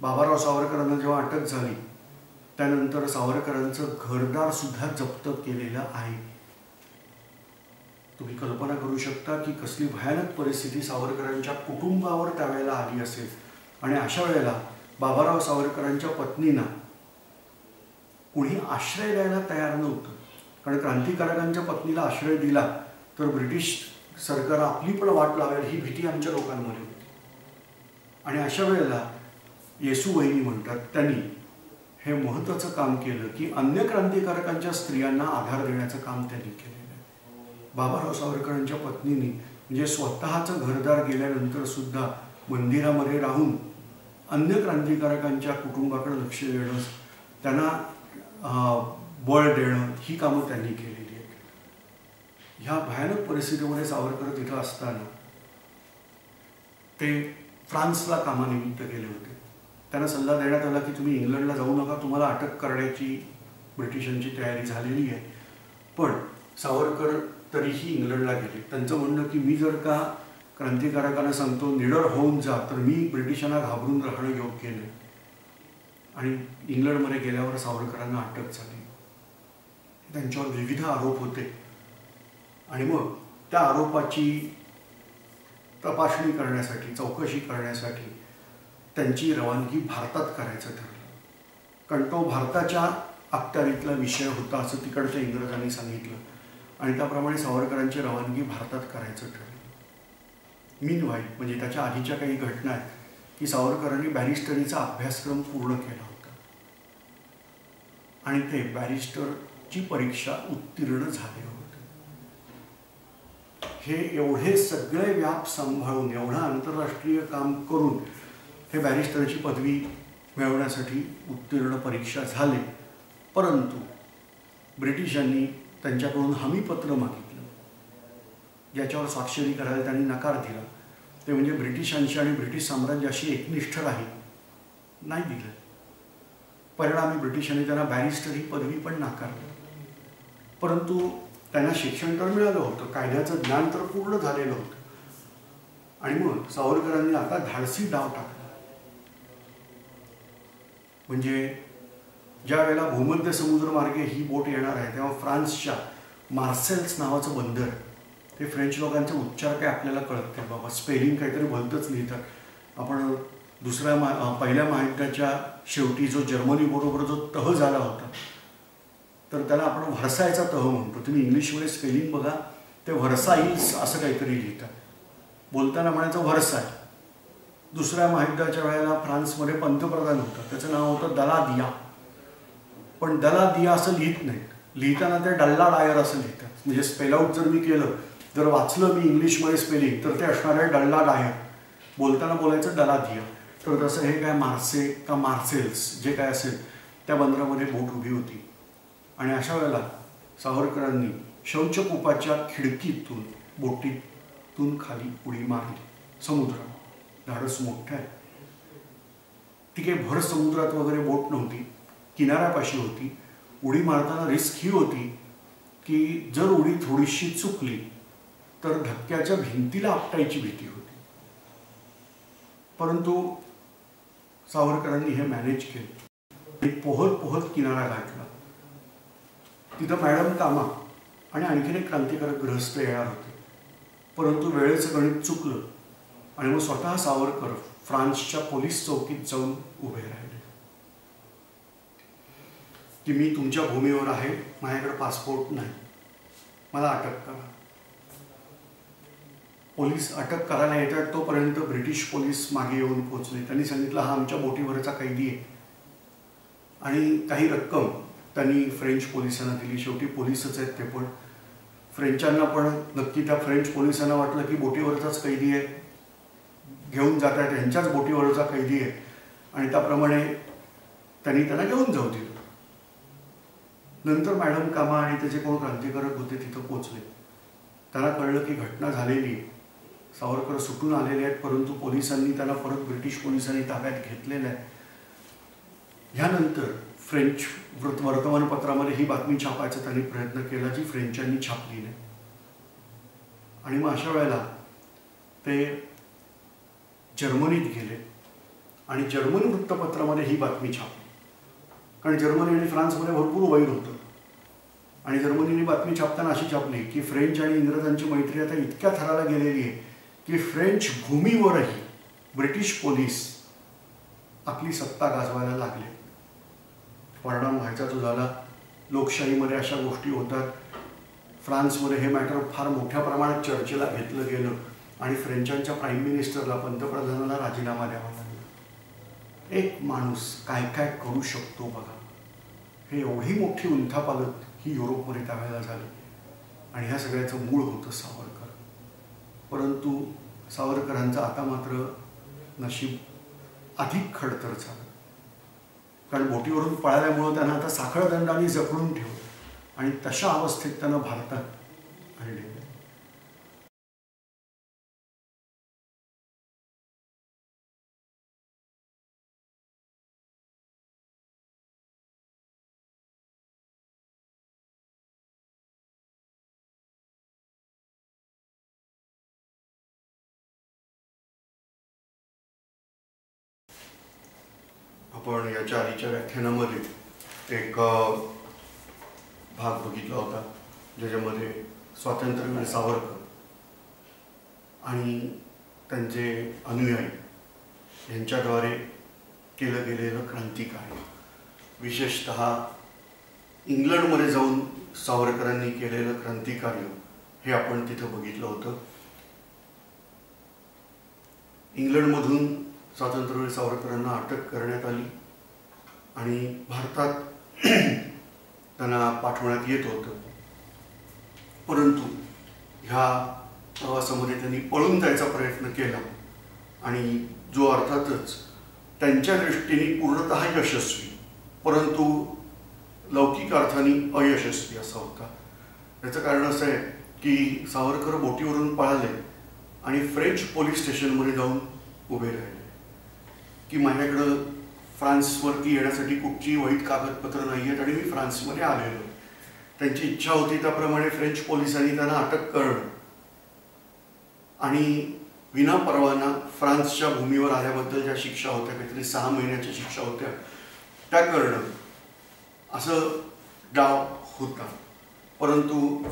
बाबाराव सावरकरांना जेव्हा अटक झाली त्यानंतर सावरकरांचं घरदार सुद्धा जप्त केलेलं आहे. तुम्ही कल्पना करू शकता की कसली भयानक परिस्थिती सावरकरांच्या कुटुंबावर त्यावेळेला आली असेल. आणि अशा वेळेला बाबाराव सावरकरांच्या पत्नींना कुणी आश्रय द्यायला तयार नव्हतं. कारण क्रांतिकारकांच्या पत्नीला आश्रय दिला तर ब्रिटिश सरकार आपली पण वाट लावेल ही भीती आमच्या लोकांमध्ये होती. आणि अशा वेळेला येसू वहिनी म्हणतात त्यांनी हे महत्त्वाचं काम केलं की अन्य क्रांतिकारकांच्या स्त्रियांना आधार देण्याचं काम त्यांनी केलेलं आहे. बाबाराव सावरकरांच्या पत्नीने म्हणजे स्वतःचं घरदार गेल्यानंतर सुद्धा मंदिरामध्ये राहून अन्य क्रांतिकारकांच्या कुटुंबाकडे लक्ष देणं त्यांना बळ देणं ही कामं त्यांनी केलेली आहेत. ह्या भयानक परिस्थितीमध्ये सावरकर तिथं असताना ते फ्रान्सला कामानिमित्त गेले होते. त्यांना सल्ला देण्यात आला की तुम्ही इंग्लंडला जाऊ नका तुम्हाला अटक करण्याची ब्रिटिशांची तयारी झालेली आहे. पण सावरकर तरीही इंग्लंडला गेले. त्यांचं म्हणणं की मी जर का क्रांतिकारकांना सांगतो निडर होऊन जा. तर मी ब्रिटिशांना घाबरून राहणं योग्य नाही. आणि इंग्लंडमध्ये गेल्यावर सावरकरांना अटक झाली. त्यांच्यावर विविध आरोप होते. आणि मग त्या आरोपाची तपासणी करण्यासाठी चौकशी करण्यासाठी त्यांची रवानगी भारतात करायचं ठरलं. कारण तो भारताच्या अखत्यारीतला विषय होता असं तिकडच्या इंग्रजांनी सांगितलं. आणि त्याप्रमाणे सावरकरांची रवानगी भारतात करायचं ठरलं. मीन व्हाईट म्हणजे त्याच्या आधीच्या काही घटना आहेत की सावरकरांनी बॅरिस्टरीचा अभ्यासक्रम पूर्ण केला होता. आणि ते बॅरिस्टरची परीक्षा उत्तीर्ण झाले होते. हे एवढे सगळे व्याप सांभाळून एवढं आंतरराष्ट्रीय काम करून हे बॅरिस्टरची पदवी मिळवण्यासाठी उत्तीर्ण परीक्षा झाले. परंतु ब्रिटिशांनी त्यांच्याकडून हमीपत्र मागितलं. ज्याच्यावर स्वाक्षरी करायला त्यांनी नकार दिला. ते म्हणजे ब्रिटिशांशी आणि ब्रिटिश साम्राज्याशी एकनिष्ठ राहील. नाही दिलं. परिणामी ब्रिटिशांनी त्यांना बॅरिस्टर ही पदवी पण नाकारली. परंतु त्यांना शिक्षण तर मिळालं होतं कायद्याचं ज्ञान तर पूर्ण झालेलं होतं. आणि मग सावरकरांनी आता धाडसी डाव टाकला. म्हणजे ज्या वेळेला भूमध्य समुद्र मार्गे ही बोट येणार आहे तेव्हा फ्रान्सच्या मार्सेल्स नावाचं बंदर ते फ्रेंच लोकांचे उच्चार काय आपल्याला कळत नाही. बाबा स्पेलिंग काहीतरी भलतंच लिहितात. आपण दुसऱ्या मा पहिल्या महायुद्धाच्या शेवटी जो जर्मनीबरोबर जो तह झाला होता तर त्याला आपण व्हरसायचा तह म्हणतो. तुम्ही इंग्लिशमध्ये स्पेलिंग बघा ते व्हरसाईल्स असं काहीतरी लिहितात. बोलताना म्हणायचं व्हरसाय. दुसऱ्या महायुद्धाच्या वेळेला फ्रान्समध्ये पंतप्रधान होता. त्याचं नाव होतं दला दिया पण दला दिया असं लिहित नाहीत. लिहिताना ते डल्ला डायर असं लिहितात. म्हणजे स्पेलआउट जर मी केलं जर वाचलं मी इंग्लिशमध्ये स्पेलिंग तर ते असणार आहे डल्ला डायर बोलताना बोलायचं डला तर तसं हे काय मार्से का मार्सेल्स जे काय असेल त्या बंदरामध्ये बोट उभी होती. आणि अशा वेळेला सावरकरांनी शौचकूपाच्या खिडकीतून बोटीतून खाली उडी मारली. समुद्रात धाडस मोठं आहे. ती काही भर समुद्रात वगैरे बोट नव्हती. किनाऱ्यापाशी होती. उडी मारताना रिस्क ही होती की जर उडी थोडीशी चुकली तर धक्क्याच्या भिंतीला आपटायची भीती होती. परंतु सावरकरांनी हे मॅनेज केलं. पोहत पोहत किनारा गाठला. तिथं मॅडम कामा आणि आणखीन एक क्रांतिकारक गृहस्थ येणार होते. परंतु वेळेचं गणित चुकलं आणि मग स्वतः सावरकर फ्रान्सच्या पोलीस चौकीत जाऊन उभे राहिले. की मी तुमच्या भूमीवर आहे माझ्याकडे पासपोर्ट नाही. मला अटक करा. पोलीस अटक करायला येतात तोपर्यंत ब्रिटिश पोलीस मागे येऊन पोचले त्यांनी सांगितलं हा आमच्या बोटीवरचा कैदी आहे. आणि काही रक्कम त्यांनी फ्रेंच पोलिसांना दिली. शेवटी पोलिसच आहेत ते पण. फ्रेंचांना पण नक्की त्या फ्रेंच पोलिसांना वाटलं की बोटीवरचाच कैदी आहे. घेऊन जात आहेत ह्यांच्याच बोटीवरचा कैदी आहे. आणि त्याप्रमाणे त्यांनी त्यांना घेऊन जाऊ दिलं. नंतर मॅडम कामा आणि त्याचे कोण क्रांतिकारक होते तिथं पोचले त्यांना कळलं की घटना झालेली सावरकर सुटून आलेले आहेत परंतु पोलिसांनी त्याला परत ब्रिटिश पोलिसांनी ताब्यात घेतलेलं आहे ह्यानंतर फ्रेंच वृत्त वर्तमानपत्रामध्ये ही बातमी छापायचा त्यांनी प्रयत्न केला जी फ्रेंचांनी छापली नाही. आणि मग अशा वेळेला ते जर्मनीत गेले आणि जर्मन वृत्तपत्रामध्ये ही बातमी छापली. कारण जर्मनी आणि फ्रान्समध्ये भरपूर वैर होतं. आणि जर्मनीने बातमी छापताना अशी छापली की फ्रेंच आणि इंग्रजांची मैत्री आता इतक्या थराला गेलेली आहे की फ्रेंच भूमीवरही ब्रिटिश पोलीस आपली सत्ता गाजवायला लागले. परिणाम व्हायचा तो झाला लोकशाहीमध्ये अशा गोष्टी होतात. फ्रान्समध्ये हे मॅटर फार मोठ्या प्रमाणात चर्चेला घेतलं गेलं आणि फ्रेंचांच्या प्राईम मिनिस्टरला पंतप्रधानाला राजीनामा द्यावा लागला. एक माणूस काय काय करू शकतो बघा. हे एवढी मोठी उंथापालत ही युरोपमध्ये त्यावेळेला झाली. आणि ह्या सगळ्याचं मूळ होतं सावरकर. परंतु सावरकरांचं आता मात्र नशीब अधिक खडतर झालं. कारण बोटीवरून पळाल्यामुळं त्यांना आता साखळदंडाने जखडून ठेवलं. आणि तशा अवस्थेत त्यांना भारतात आणले. याच्या आधीच्या व्याख्यानामध्ये एक भाग बघितला होता ज्याच्यामध्ये स्वातंत्र्यवीर सावरकर आणि त्यांचे अनुयायी यांच्याद्वारे केलं गेलेलं क्रांतिकार्य. विशेषत इंग्लंडमध्ये जाऊन सावरकरांनी केलेलं क्रांतिकार्य हे आपण तिथं बघितलं होतं. इंग्लंडमधून स्वातंत्र्यवीर सावरकरांना अटक करण्यात आली. आणि भारतात (clears throat) त्यांना पाठवण्यात येत होतं. परंतु ह्या प्रवासामध्ये त्यांनी पळून जायचा प्रयत्न केला आणि जो अर्थातच त्यांच्या दृष्टीने पूर्णत यशस्वी परंतु लौकिक अर्थाने अयशस्वी असा होता. याचं कारण असं आहे की सावरकर बोटीवरून पळाले आणि फ्रेंच पोलीस स्टेशनमध्ये जाऊन उभे राहिले. की माझ्याकडं फ्रान्सवरती येण्यासाठी कुठची वाईट कागदपत्र नाही आहेत आणि मी फ्रान्समध्ये आलेलो त्यांची इच्छा होती त्याप्रमाणे फ्रेंच पोलिसांनी त्यांना अटक करणं. आणि विना परवाना फ्रान्सच्या भूमीवर आल्याबद्दल ज्या शिक्षा होत्या काहीतरी सहा महिन्याच्या शिक्षा होत्या त्या करणं. असं डाव होता. परंतु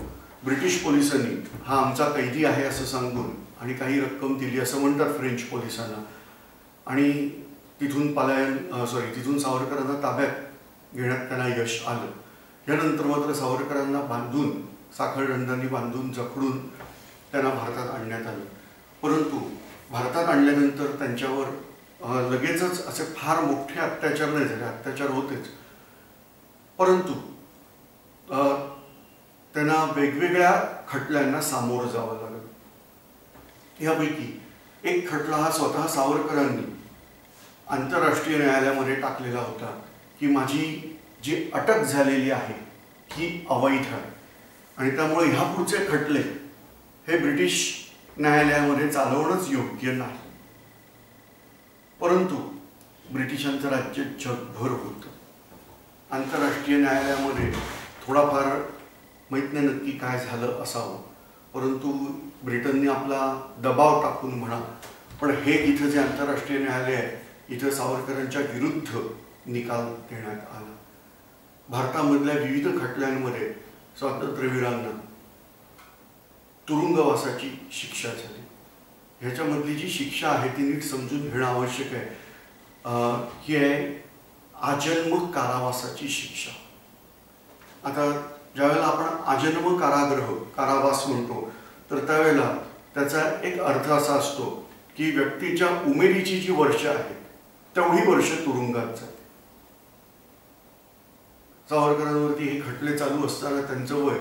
ब्रिटिश पोलिसांनी हा आमचा कैदी आहे असं सांगून आणि काही रक्कम दिली असं म्हणतात फ्रेंच पोलिसांना. आणि तिथून पलायन सॉरी तिथून सावरकरांना ताब्यात घेण्यात त्यांना यश आलं. यानंतर मात्र सावरकरांना बांधून साखळदंडांनी बांधून जखडून त्यांना भारतात आणण्यात आलं. परंतु भारतात आणल्यानंतर त्यांच्यावर लगेचच असे फार मोठे अत्याचार नाही झाले अत्याचार होतेच. परंतु त्यांना वेगवेगळ्या खटल्यांना सामोरं जावं लागलं. यापैकी एक खटला हा स्वतः सावरकरांनी आंतरराष्ट्रीय न्यायालयामध्ये टाकलेला होता की माझी जी अटक झालेली आहे ही अवैध आहे. आणि त्यामुळे ह्या पुढचे खटले हे ब्रिटिश न्यायालयामध्ये चालवणंच योग्य नाही. परंतु ब्रिटिशांचं राज्य जगभर होतं. आंतरराष्ट्रीय न्यायालयामध्ये थोडाफार माहीत नाही नक्की काय झालं असावं. परंतु ब्रिटनने आपला दबाव टाकून म्हणा पण हे इथं जे आंतरराष्ट्रीय न्यायालय आहे इथं सावरकरांच्या विरुद्ध निकाल देण्यात आला. भारतामधल्या विविध खटल्यांमध्ये स्वातंत्र्यवीरांना तुरुंगवासाची शिक्षा झाली. ह्याच्यामधली जी शिक्षा आहे ती नीट समजून घेणं आवश्यक आहे. ही आहे आजन्म कारावासाची शिक्षा. आता ज्यावेळेला आपण आजन्म कारागृह कारावास म्हणतो तर त्यावेळेला त्याचा एक अर्थ असा असतो की व्यक्तीच्या उमेदीची जी वर्ष आहेत तेवढी वर्ष तुरुंगात जाते. सावरकरांवरती हे खटले चालू असताना त्यांचं वय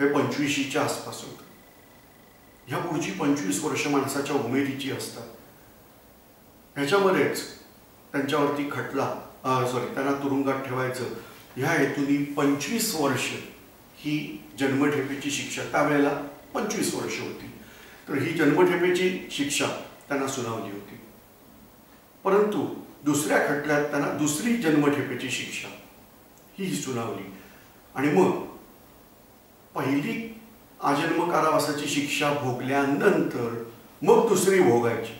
हे पंचवीशीच्या आसपास होतं. ह्या पुढची पंचवीस वर्ष माणसाच्या उमेदीची असतात. ह्याच्यामध्येच त्यांच्यावरती खटला सॉरी त्यांना तुरुंगात ठेवायचं ह्या हेतूनी पंचवीस वर्ष ही जन्मठेपेची शिक्षा त्यावेळेला पंचवीस वर्ष होती. तर ही जन्मठेपेची शिक्षा त्यांना सुनावली होती. परंतु दुसऱ्या खटल्यात त्यांना दुसरी जन्मठेपेची शिक्षा. ही सुनावली. आणि मग पहिली आजन्म कारावासाची शिक्षा भोगल्यानंतर मग दुसरी भोगायची.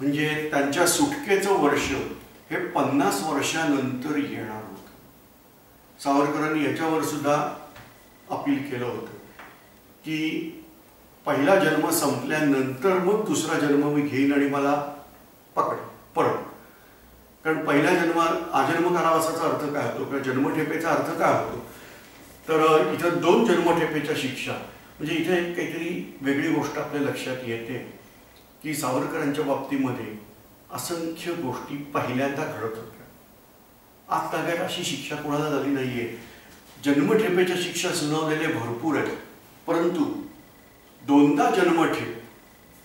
म्हणजे त्यांच्या सुटकेचं वर्ष हे पन्नास वर्षानंतर येणार होत. सावरकरांनी याच्यावर सुद्धा अपील केलं होतं की पहिला जन्म संपल्यानंतर मग दुसरा जन्म मी घेईन आणि मला पकड परत कारण पहिल्या जन्मा आजन्म कारावासाचा अर्थ काय होतो किंवा जन्मठेपेचा अर्थ काय होतो? तर इथं दोन जन्मठेपेच्या शिक्षा. म्हणजे इथे काहीतरी वेगळी गोष्ट आपल्या लक्षात येते की सावरकरांच्या बाबतीमध्ये असंख्य गोष्टी पहिल्यांदा घडत होत्या. आज ताब्यात अशी शिक्षा कोणाला झाली नाहीये. जन्मठेपेच्या शिक्षा सुनावलेले भरपूर आहेत. परंतु दोनदा जन्मठेप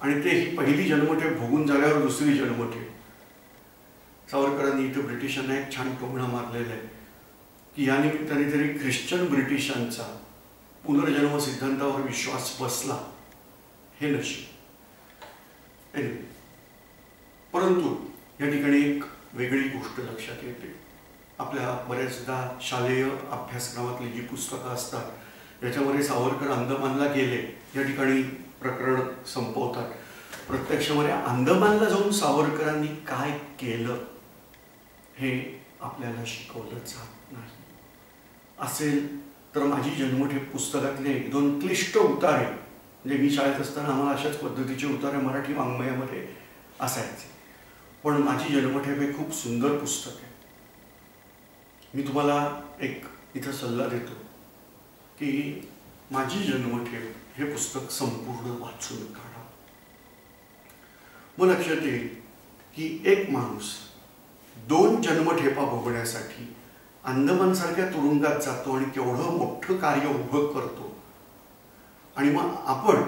आणि ते ही पहिली जन्मठेप भोगून झाल्यावर दुसरी जन्मठेप. सावरकरांनी इथं ब्रिटिशांना एक छान टोमणा मारलेला आहे. की या निमित्ताने तरी ख्रिश्चन ब्रिटिशांचा पुनर्जन्म सिद्धांतावर विश्वास बसला. हे नशीब परंतु या ठिकाणी एक वेगळी गोष्ट लक्षात येते. आपल्या बऱ्याचदा शालेय अभ्यासक्रमातली जी पुस्तकं असतात याच्यामध्ये सावरकर अंदमानला गेले या ठिकाणी प्रकरण संपवतात. प्रत्यक्षमध्ये अंदमानला जाऊन सावरकरांनी काय केलं? हे आपल्याला शिकवलं जात नाही. असेल तर माझी जन्मठेप पुस्तकातले एक दोन क्लिष्ट उतारे म्हणजे मी शाळेत असताना आम्हाला अशाच पद्धतीचे उतारे मराठी वाङ्मयामध्ये असायचे. पण माझी जन्मठेप हे खूप सुंदर पुस्तक आहे. मी तुम्हाला एक इथं सल्ला देतो की माझी जन्मठेप हे पुस्तक संपूर्ण वाचून काढा. मग लक्षात येईल की एक माणूस दोन जन्मठेपा भोगण्यासाठी अंदमानसारख्या तुरुंगात जातो आणि केवढं मोठं कार्य उभं करतो. आणि मग आपण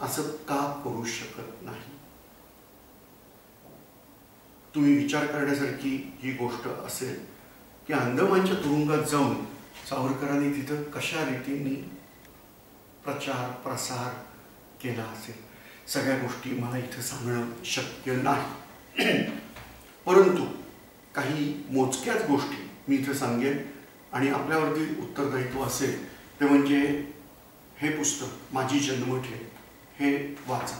असं का करू शकत नाही? तुम्ही विचार करण्यासारखी ही गोष्ट असेल की अंदमानच्या तुरुंगात जाऊन सावरकरांनी तिथं कशा रीतीने प्रचार प्रसार केला असेल? सगळ्या गोष्टी मला इथं सांगणं शक्य नाही. परंतु काही मोजक्याच गोष्टी मी इथे सांगेन आणि आपल्यावरती उत्तरदायित्व असेल ते म्हणजे हे पुस्तक माझी जन्मठे हे वाचा.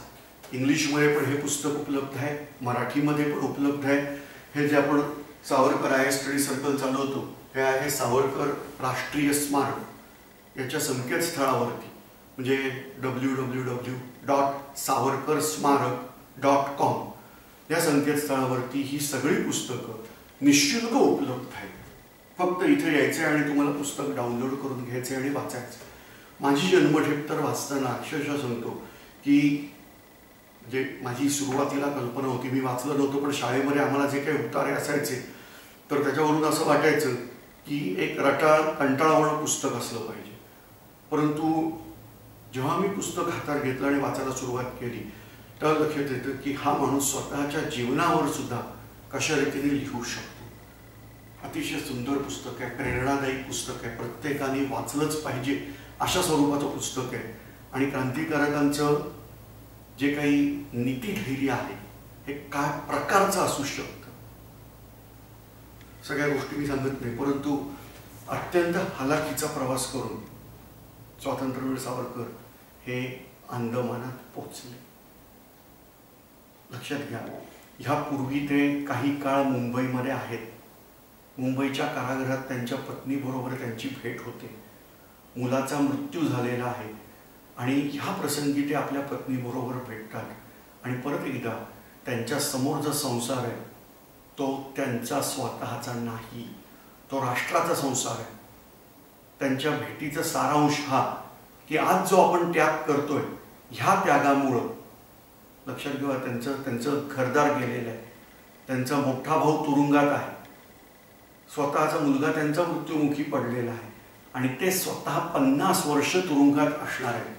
इंग्लिशमध्ये पण हे पुस्तक उपलब्ध आहे मराठीमध्ये पण उपलब्ध आहे. हे जे आपण सावरकर आय स्टडी सर्कल चालवतो हे आहे सावरकर राष्ट्रीय स्मारक. याच्या संकेतस्थळावरती म्हणजे W W W dot Savarkar Smarak dot com या संकेतस्थळावरती ही सगळी पुस्तकं निशुल्क उपलब्ध आहे. फक्त इथे यायचे आणि तुम्हाला पुस्तक डाउनलोड करून घ्यायचे आणि वाचायचं माझी जन्मठेप तर वाचताना अक्षरशः सांगतो की म्हणजे माझी सुरुवातीला कल्पना होती मी वाचलं नव्हतं पण शाळेमध्ये आम्हाला जे काही उतारे असायचे तर त्याच्यावरून असं वाटायचं की एक रटाळ कंटाळावाळं पुस्तक असलं पाहिजे. परंतु जेव्हा मी पुस्तक हातात घेतलं आणि वाचायला सुरुवात केली तेव्हा लक्षात येतं की हा माणूस स्वतःच्या जीवनावर सुद्धा कशा रीतीने लिहू शकतो. अतिशय सुंदर पुस्तक आहे प्रेरणादायी पुस्तक आहे. प्रत्येकाने वाचलंच पाहिजे अशा स्वरूपाचं पुस्तक आहे. आणि क्रांतिकारकांचं जे काही नीतिधैर्य आहे हे काय प्रकारचं असू शकतं? सगळ्या गोष्टी मी सांगत नाही परंतु अत्यंत हलाखीचा प्रवास करून स्वातंत्र्यवीर सावरकर हे अंदमानात पोचले लक्षात घ्या ह्यापूर्वी ते काही काळ मुंबईमध्ये आहेत. मुंबईच्या कारागृहात त्यांच्या पत्नीबरोबर त्यांची भेट होते. मुलाचा मृत्यू झालेला आहे आणि ह्या प्रसंगी ते आपल्या पत्नीबरोबर भेटतात आणि परत एकदा त्यांच्यासमोर जो संसार आहे तो त्यांचा स्वतःचा नाही. तो राष्ट्राचा संसार आहे. त्यांच्या भेटीचा सारांश हा की आज जो आपण त्याग करतोय ह्या त्यागामुळं लक्षात घेऊया त्यांचं त्यांचं घरदार गेलेलं आहे. त्यांचा मोठा भाऊ तुरुंगात आहे. स्वतःचा मुलगा त्यांचा मृत्यूमुखी पडलेला आहे. आणि ते स्वतः पन्नास वर्ष तुरुंगात असणार आहेत.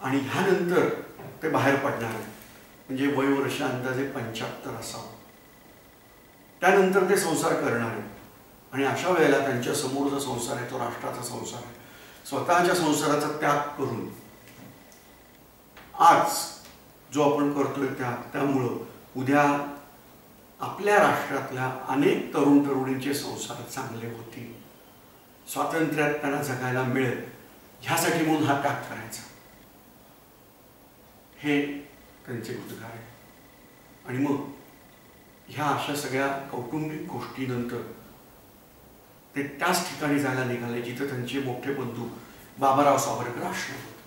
आणि ह्यानंतर ते बाहेर पडणार आहे म्हणजे वय वर्ष अंदाजे पंच्याहत्तर असावं. त्यानंतर ते संसार करणार आहे आणि अशा वेळेला त्यांच्यासमोर जो संसार आहे तो राष्ट्राचा संसार आहे. स्वतःच्या संसाराचा त्याग करून आज जो आपण करतोय त्याग त्यामुळं उद्या आपल्या राष्ट्रातल्या अनेक तरुण तरुणींचे संसार चांगले होतील स्वातंत्र्यात त्यांना जगायला मिळेल ह्यासाठी म्हणून हा त्याग करायचा. हे त्यांचे उद्गार आहे आणि मग ह्या अशा सगळ्या कौटुंबिक गोष्टीनंतर ते त्याच ठिकाणी जायला निघाले जिथं त्यांचे मोठे बंधू बाबाराव सावरकर आश्रम होते.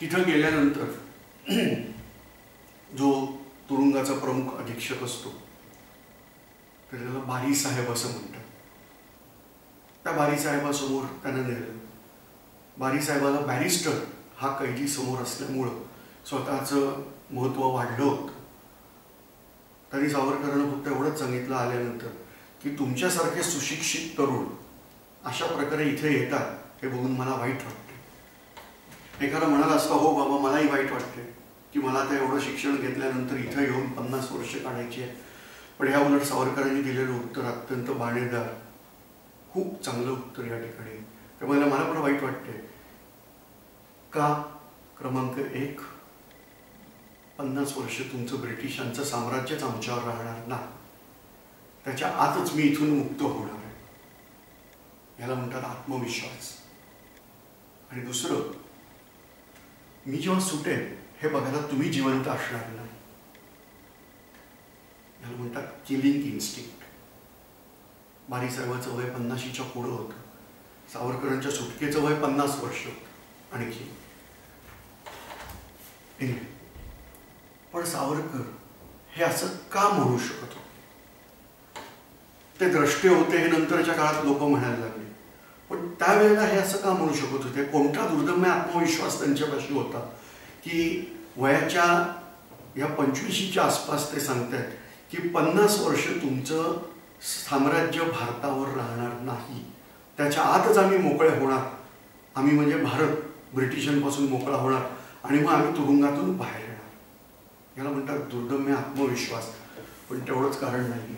तिथं गेल्यानंतर (clears throat) जो तुरुंगाचा प्रमुख अधीक्षक असतो. तर त्याला बारी साहेब असं म्हणतात. त्या बारी साहेबासमोर त्यानं नेलं बारी साहेबाला बॅरिस्टर हा कैदी समोर असल्यामुळं स्वतःचं महत्त्व वाढलं होतं. तरी सावरकरांनं फक्त एवढंच सांगितलं आल्यानंतर की तुमच्यासारखे सुशिक्षित तरुण अशा प्रकारे इथे येतात हे बघून मला वाईट वाटते एखादा म्हणाला असता हो बाबा मलाही वाईट वाटते की मला आता एवढं शिक्षण घेतल्यानंतर इथं येऊन पन्नास वर्ष काढायची आहे. पण ह्या उलट सावरकरांनी दिलेलं उत्तर अत्यंत बाणेदार. खूप चांगलं उत्तर या ठिकाणी. त्यामुळे मला पण वाईट वाटते का? क्रमांक एक. पन्नास वर्ष तुमचं ब्रिटिशांचं साम्राज्यच आमच्यावर राहणार ना. त्याच्या आतच मी इथून मुक्त होणार आहे. याला म्हणतात आत्मविश्वास. आणि दुसरं मी जेव्हा सुटेन हे बघायला तुम्ही जिवंत असणार नाही. याला म्हणतात किलिंग इन्स्टिंक्ट बारी साहेबाचं वय पन्नाशीच्या पुढं होतं. सावरकरांच्या सुटकेचं वय पन्नास वर्ष होतं. आणखी. पण सावरकर हे असं का म्हणू शकत होते? ते द्रष्टे होते हे नंतरच्या काळात लोक म्हणायला लागले. पण त्यावेळेला हे असं का म्हणू शकत होते? कोणता दुर्दम्य आत्मविश्वास त्यांच्यापाशी होता? की वयाच्या या पंचवीशीच्या आसपास ते सांगतात की पन्नास वर्ष तुमचं साम्राज्य भारतावर राहणार नाही. त्याच्या आतच आम्ही मोकळे होणार. आम्ही म्हणजे भारत ब्रिटिशांपासून मोकळा होणार आणि मग आम्ही तुरुंगातून बाहेर येणार. याला म्हणतात दुर्दम्य आत्मविश्वास. पण तेवढंच कारण नाही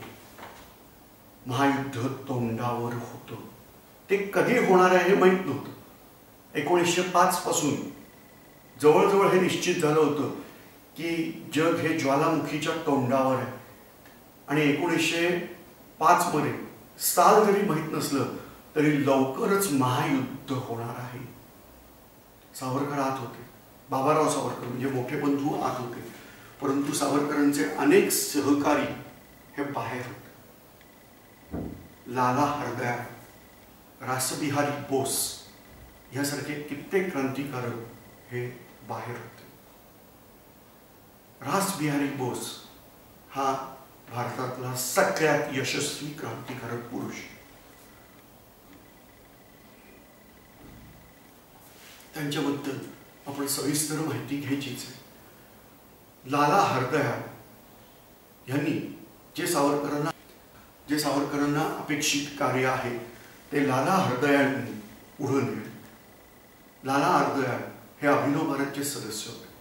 महायुद्ध तोंडावर होतं. ते कधी होणार आहे हे माहीत नव्हतं. एकोणीसशे पाच पासून जवळजवळ हे निश्चित झालं होतं की जग हे ज्वालामुखीच्या तोंडावर आहे. आणि एकोणीसशे पाचमध्ये साल जरी माहीत नसलं तरी लवकरच महायुद्ध होणार आहे. सावरकर आत होते. बाबाराव सावरकर म्हणजे मोठे बंधू आत होते. परंतु सावरकरांचे अनेक सहकारी हे बाहेर होते. लाला हरदया रासबिहारी बोस यासारखे कित्येक क्रांतिकारक हे बाहेर होते. रासबिहारी बोस हा भारतातला सगळ्यात यशस्वी क्रांतिकारक पुरुष. त्यांच्याबद्दल आपण सविस्तर माहिती घ्यायचीच आहे. लाला हरदया यांनी जे सावरकरांना जे सावरकरांना अपेक्षित कार्य आहे ते लाला हरदयांनी पुढं नेले. लाला हरदया हे अभिनव भारतचे सदस्य होते.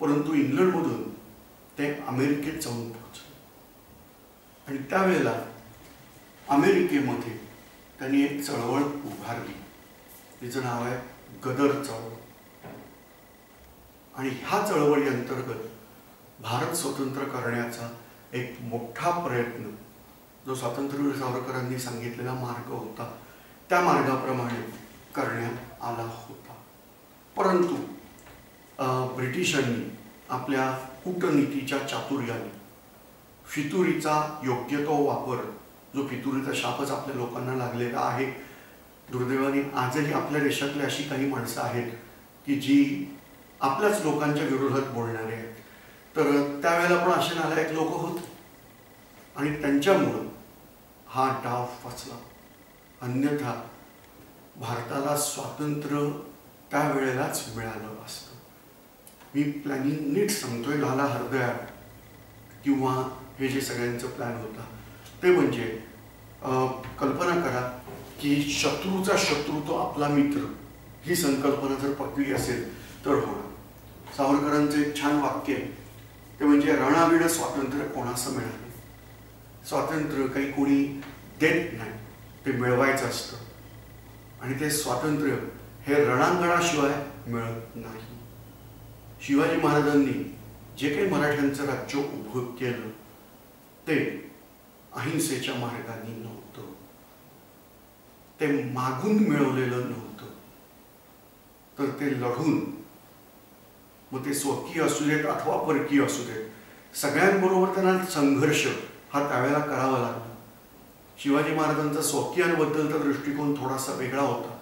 परंतु इंग्लंडमधून ते अमेरिकेत जाऊन पोहोचले. आणि त्यावेळेला अमेरिकेमध्ये त्यांनी एक चळवळ उभारली. तिचं नाव आहे गदर चळवळ. आणि ह्या चळवळी अंतर्गत भारत स्वतंत्र करण्याचा एक मोठा प्रयत्न जो स्वातंत्र्यवीर सावरकरांनी सांगितलेला मार्ग होता त्या मार्गाप्रमाणे करण्यात आला होता. परंतु ब्रिटिशांनी आपल्या कूटनीतीच्या चातुर्याने फितुरीचा योग्य तो वापर जो फितुरीचा शापच आपल्या लोकांना लागलेला आहे दुर्दैवाने आजही आपल्या देशातली अशी काही माणसं आहेत की जी आपल्याच लोकांच्या विरोधात बोलणारे आहेत. तर त्यावेळेला पण असे नालायक लोक होते. आणि त्यांच्यामुळं हा डाव फसला. अन्यथा भारताला स्वातंत्र्य त्यावेळेलाच मिळालं असतं. मी प्लॅनिंग नीट सांगतोय लाला हरदया. किंवा हे जे सगळ्यांचं प्लॅन होता ते म्हणजे कल्पना करा की शत्रूचा शत्रू तो आपला मित्र. ही संकल्पना जर पटली असेल तर होणार. सावरकरांचं एक छान वाक्य आहे. ते म्हणजे रणाविड स्वातंत्र्य कोणाचं मिळाले स्वातंत्र्य काही कोणी देत नाही. ते मिळवायचं असतं. आणि ते स्वातंत्र्य हे रणांगणाशिवाय मिळत नाही. शिवाजी महाराजांनी जे काही मराठ्यांचं राज्य उभं केलं ते अहिंसेच्या मार्गाने नव्हतं. ते मागून मिळवलेलं नव्हतं. तर ते लढून मग ते स्वकीय असू देत अथवा परकीय असू देत सगळ्यांबरोबर त्यांना संघर्ष हा त्यावेळेला करावा लागला. शिवाजी महाराजांचा स्वकीयांबद्दलचा दृष्टिकोन थोडासा वेगळा होता.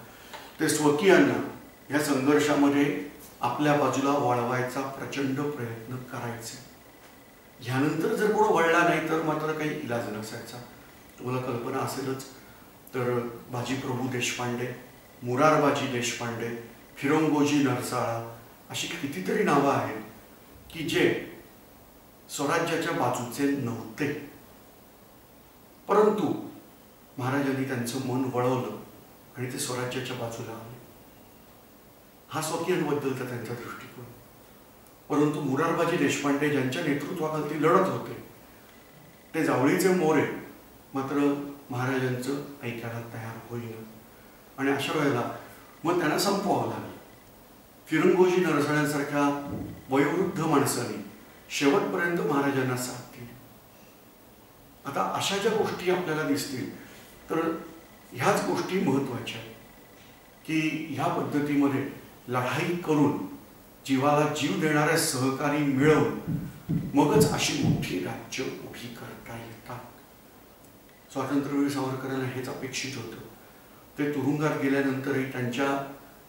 ते स्वकीयांना या संघर्षामध्ये आपल्या बाजूला वळवायचा प्रचंड प्रयत्न करायचे. ह्यानंतर जर कोण वळला नाही तर मात्र काही इलाज नसायचा. तुम्हाला कल्पना असेलच. तर बाजीप्रभू देशपांडे मुरारबाजी देशपांडे फिरंगोजी नरसाळा अशी कितीतरी नावं आहेत की जे स्वराज्याच्या बाजूचे नव्हते. परंतु महाराजांनी त्यांचं मन वळवलं. आणि ते स्वराज्याच्या बाजूला आले. हा स्वकीयांबद्दलचा त्यांचा दृष्टिकोन. परंतु मुरारबाजी देशपांडे ज्यांच्या नेतृत्वाखाली लढत होते ते जावळीचे मोरे मात्र महाराजांचं ऐकायला तयार होईना. आणि अशा वेळेला मग त्यांना संपवावं लागलं. फिरंगोजी नरसाळ्यांसारख्या वयोवृद्ध माणसांनी शेवटपर्यंत महाराजांना साथ दिली. आता अशा ज्या गोष्टी आपल्याला दिसतील तर ह्याच गोष्टी महत्त्वाच्या की ह्या पद्धतीमध्ये लढाई करून जीवाला जीव देणाऱ्या सहकारी मिळवून मगच अशी मोठी राज्य उभी करता येतात. स्वातंत्र्यवीर सावरकरांना हेच अपेक्षित होतं. ते तुरुंगात गेल्यानंतरही त्यांच्या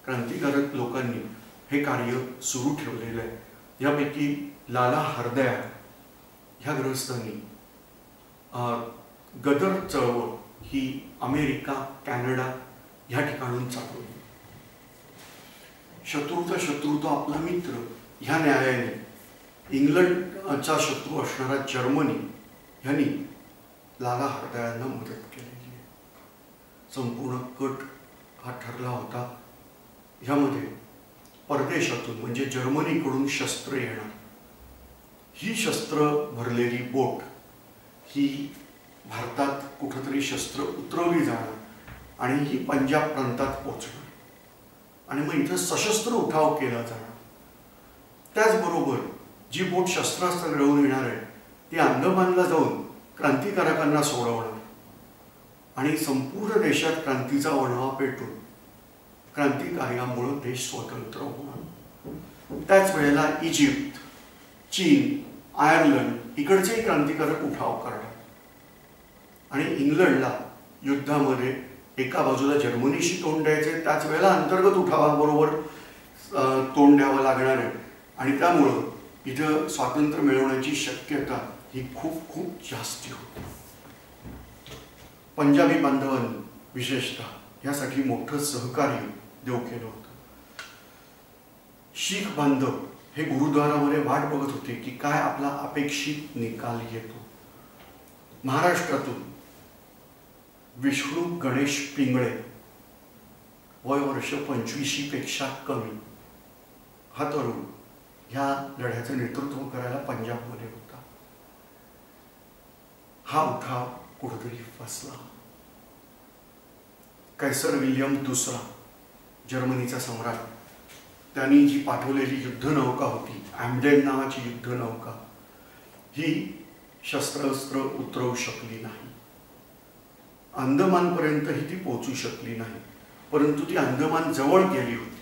क्रांतिकारक लोकांनी हे कार्य सुरू ठेवलेलं आहे. यापैकी लाला हरदया ह्या ग्रहस्थांनी गदर चळवळ ही अमेरिका कॅनडा ह्या ठिकाणून चालवली शत्रूचा शत्रू तो आपला मित्र ह्या न्यायाने. इंग्लंडचा शत्रू असणारा जर्मनी ह्यांनी लाला हरदयांना मदत केलेली आहे. संपूर्ण कट हा ठरला होता. ह्यामध्ये परदेशातून म्हणजे जर्मनीकडून शस्त्र येणार. ही शस्त्र भरलेली बोट ही भारतात कुठंतरी शस्त्र उतरवली जाणार आणि ही पंजाब प्रांतात पोचणं. आणि मग इथं सशस्त्र उठाव केला जाणार त्याचबरोबर जी बोट शस्त्रास्त्र मिळवून येणार आहे ती अंदमानला जाऊन क्रांतिकारकांना सोडवणार. आणि संपूर्ण देशात क्रांतीचा वणवा पेटून क्रांतिकार्यामुळं देश स्वतंत्र होणार. त्याच वेळेला इजिप्त चीन आयर्लंड इकडचेही क्रांतिकारक उठाव करणार. आणि इंग्लंडला युद्धामध्ये एका बाजूला जर्मनीशी तोंड द्यायचे त्याच वेळेला अंतर्गत उठावाबरोबर तोंड द्यावं लागणार आहे. आणि त्यामुळं इथं स्वातंत्र्य मिळवण्याची शक्यता ही खूप खूप जास्ती होती. पंजाबी बांधवांनी विशेषतः यासाठी मोठं सहकार्य देऊ केलं होतं. शीख बांधव हे गुरुद्वारामध्ये वाट बघत होते की काय आपला अपेक्षित निकाल येतो. महाराष्ट्रातून विष्णू गणेश पिंगळे. वय वर्ष पंचवीशी पेक्षा कमी. हा तरुण ह्या लढ्याचं नेतृत्व करायला पंजाबमध्ये होता. हा उठाव कुठेतरी फसला. कैसर विल्यम दुसरा जर्मनीचा सम्राट. त्यांनी जी पाठवलेली युद्धनौका होती ॲम्डेन नावाची युद्धनौका ही शस्त्रास्त्र उतरवू शकली नाही. अंदमानपर्यंतही ती पोचू शकली नाही. परंतु ती अंदमान जवळ गेली होती.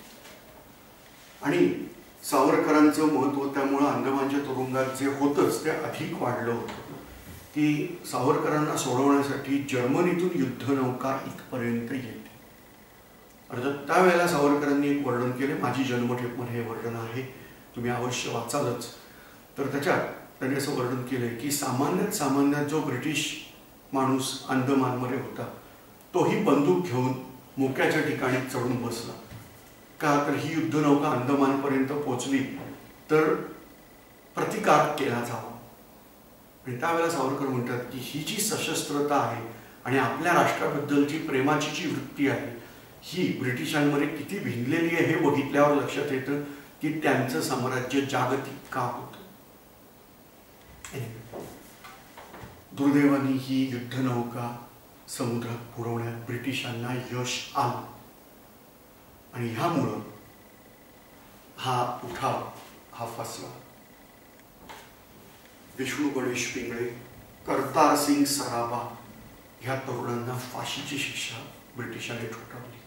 आणि सावरकरांचं महत्त्व त्यामुळं अंदमानच्या तुरुंगात जे होतंच ते अधिक वाढलं होतं. की सावरकरांना सोडवण्यासाठी जर्मनीतून युद्धनौका इथपर्यंत येते. अर्थात त्यावेळेला सावरकरांनी एक वर्णन केले माझी जन्मठेपमध्ये हे वर्णन आहे तुम्ही अवश्य वाचालच. तर त्याच्यात त्यांनी असं वर्णन केलं की सामान्यात सामान्यात जो ब्रिटिश माणूस अंदमानमध्ये होता. तोही बंदूक घेऊन मोक्याच्या ठिकाणी चढून बसला. का तर ही युद्धनौका अंदमानपर्यंत पोचली तर प्रतिकार केला जावा. आणि त्यावेळेला सावरकर म्हणतात की ही जी सशस्त्रता आहे आणि आपल्या राष्ट्राबद्दलची प्रेमाची जी वृत्ती आहे ही ब्रिटिशांमध्ये किती भिनलेली आहे हे बघितल्यावर लक्षात येतं की त्यांचं साम्राज्य जागतिक का होतं? दुर्दैवाने ही युद्धनौका समुद्रात पुरवण्यात ब्रिटिशांना यश आलं. आणि ह्यामुळं हा उठाव हा फसला विष्णू गणेश पिंगळे करतार सिंग सराबा ह्या तरुणांना फाशीची शिक्षा ब्रिटिशांनी ठोठावली.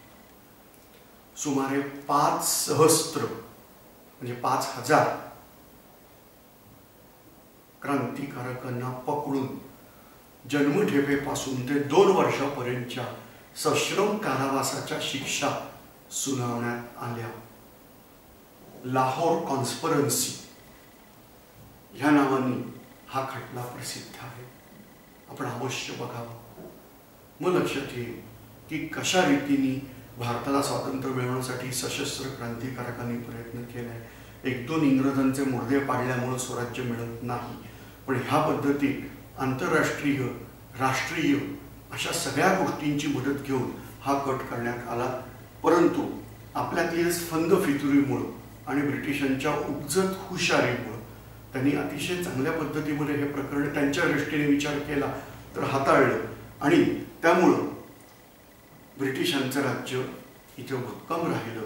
सुमारे पाच सहस्त्र म्हणजे पाच हजार क्रांतिकारकांना पकडून जन्मठेपेपासून ते दोन वर्षापर्यंतच्या सश्रम कारावासाच्या शिक्षा सुनावण्यात आल्या. लाहोर कॉन्स्परन्सी ह्या नावाने हा खटला प्रसिद्ध आहे. आपण अवश्य बघावं. मग लक्षात येईल की कशा रीतीने भारताला स्वातंत्र्य मिळवण्यासाठी सशस्त्र क्रांतिकारकांनी प्रयत्न केलाय. एक दोन इंग्रजांचे मुर्दे पाडल्यामुळं स्वराज्य मिळत नाही. पण ह्या पद्धतीत आंतरराष्ट्रीय राष्ट्रीय अशा सगळ्या गोष्टींची मदत घेऊन हा कट करण्यात आला. परंतु आपल्यातील स्फंद फितुरीमुळं आणि ब्रिटिशांच्या उपजत हुशारीमुळं त्यांनी अतिशय चांगल्या पद्धतीमध्ये हे प्रकरण त्यांच्या दृष्टीने विचार केला तर हाताळलं. आणि त्यामुळं ब्रिटिशांचं राज्य इथं भक्कम राहिलं.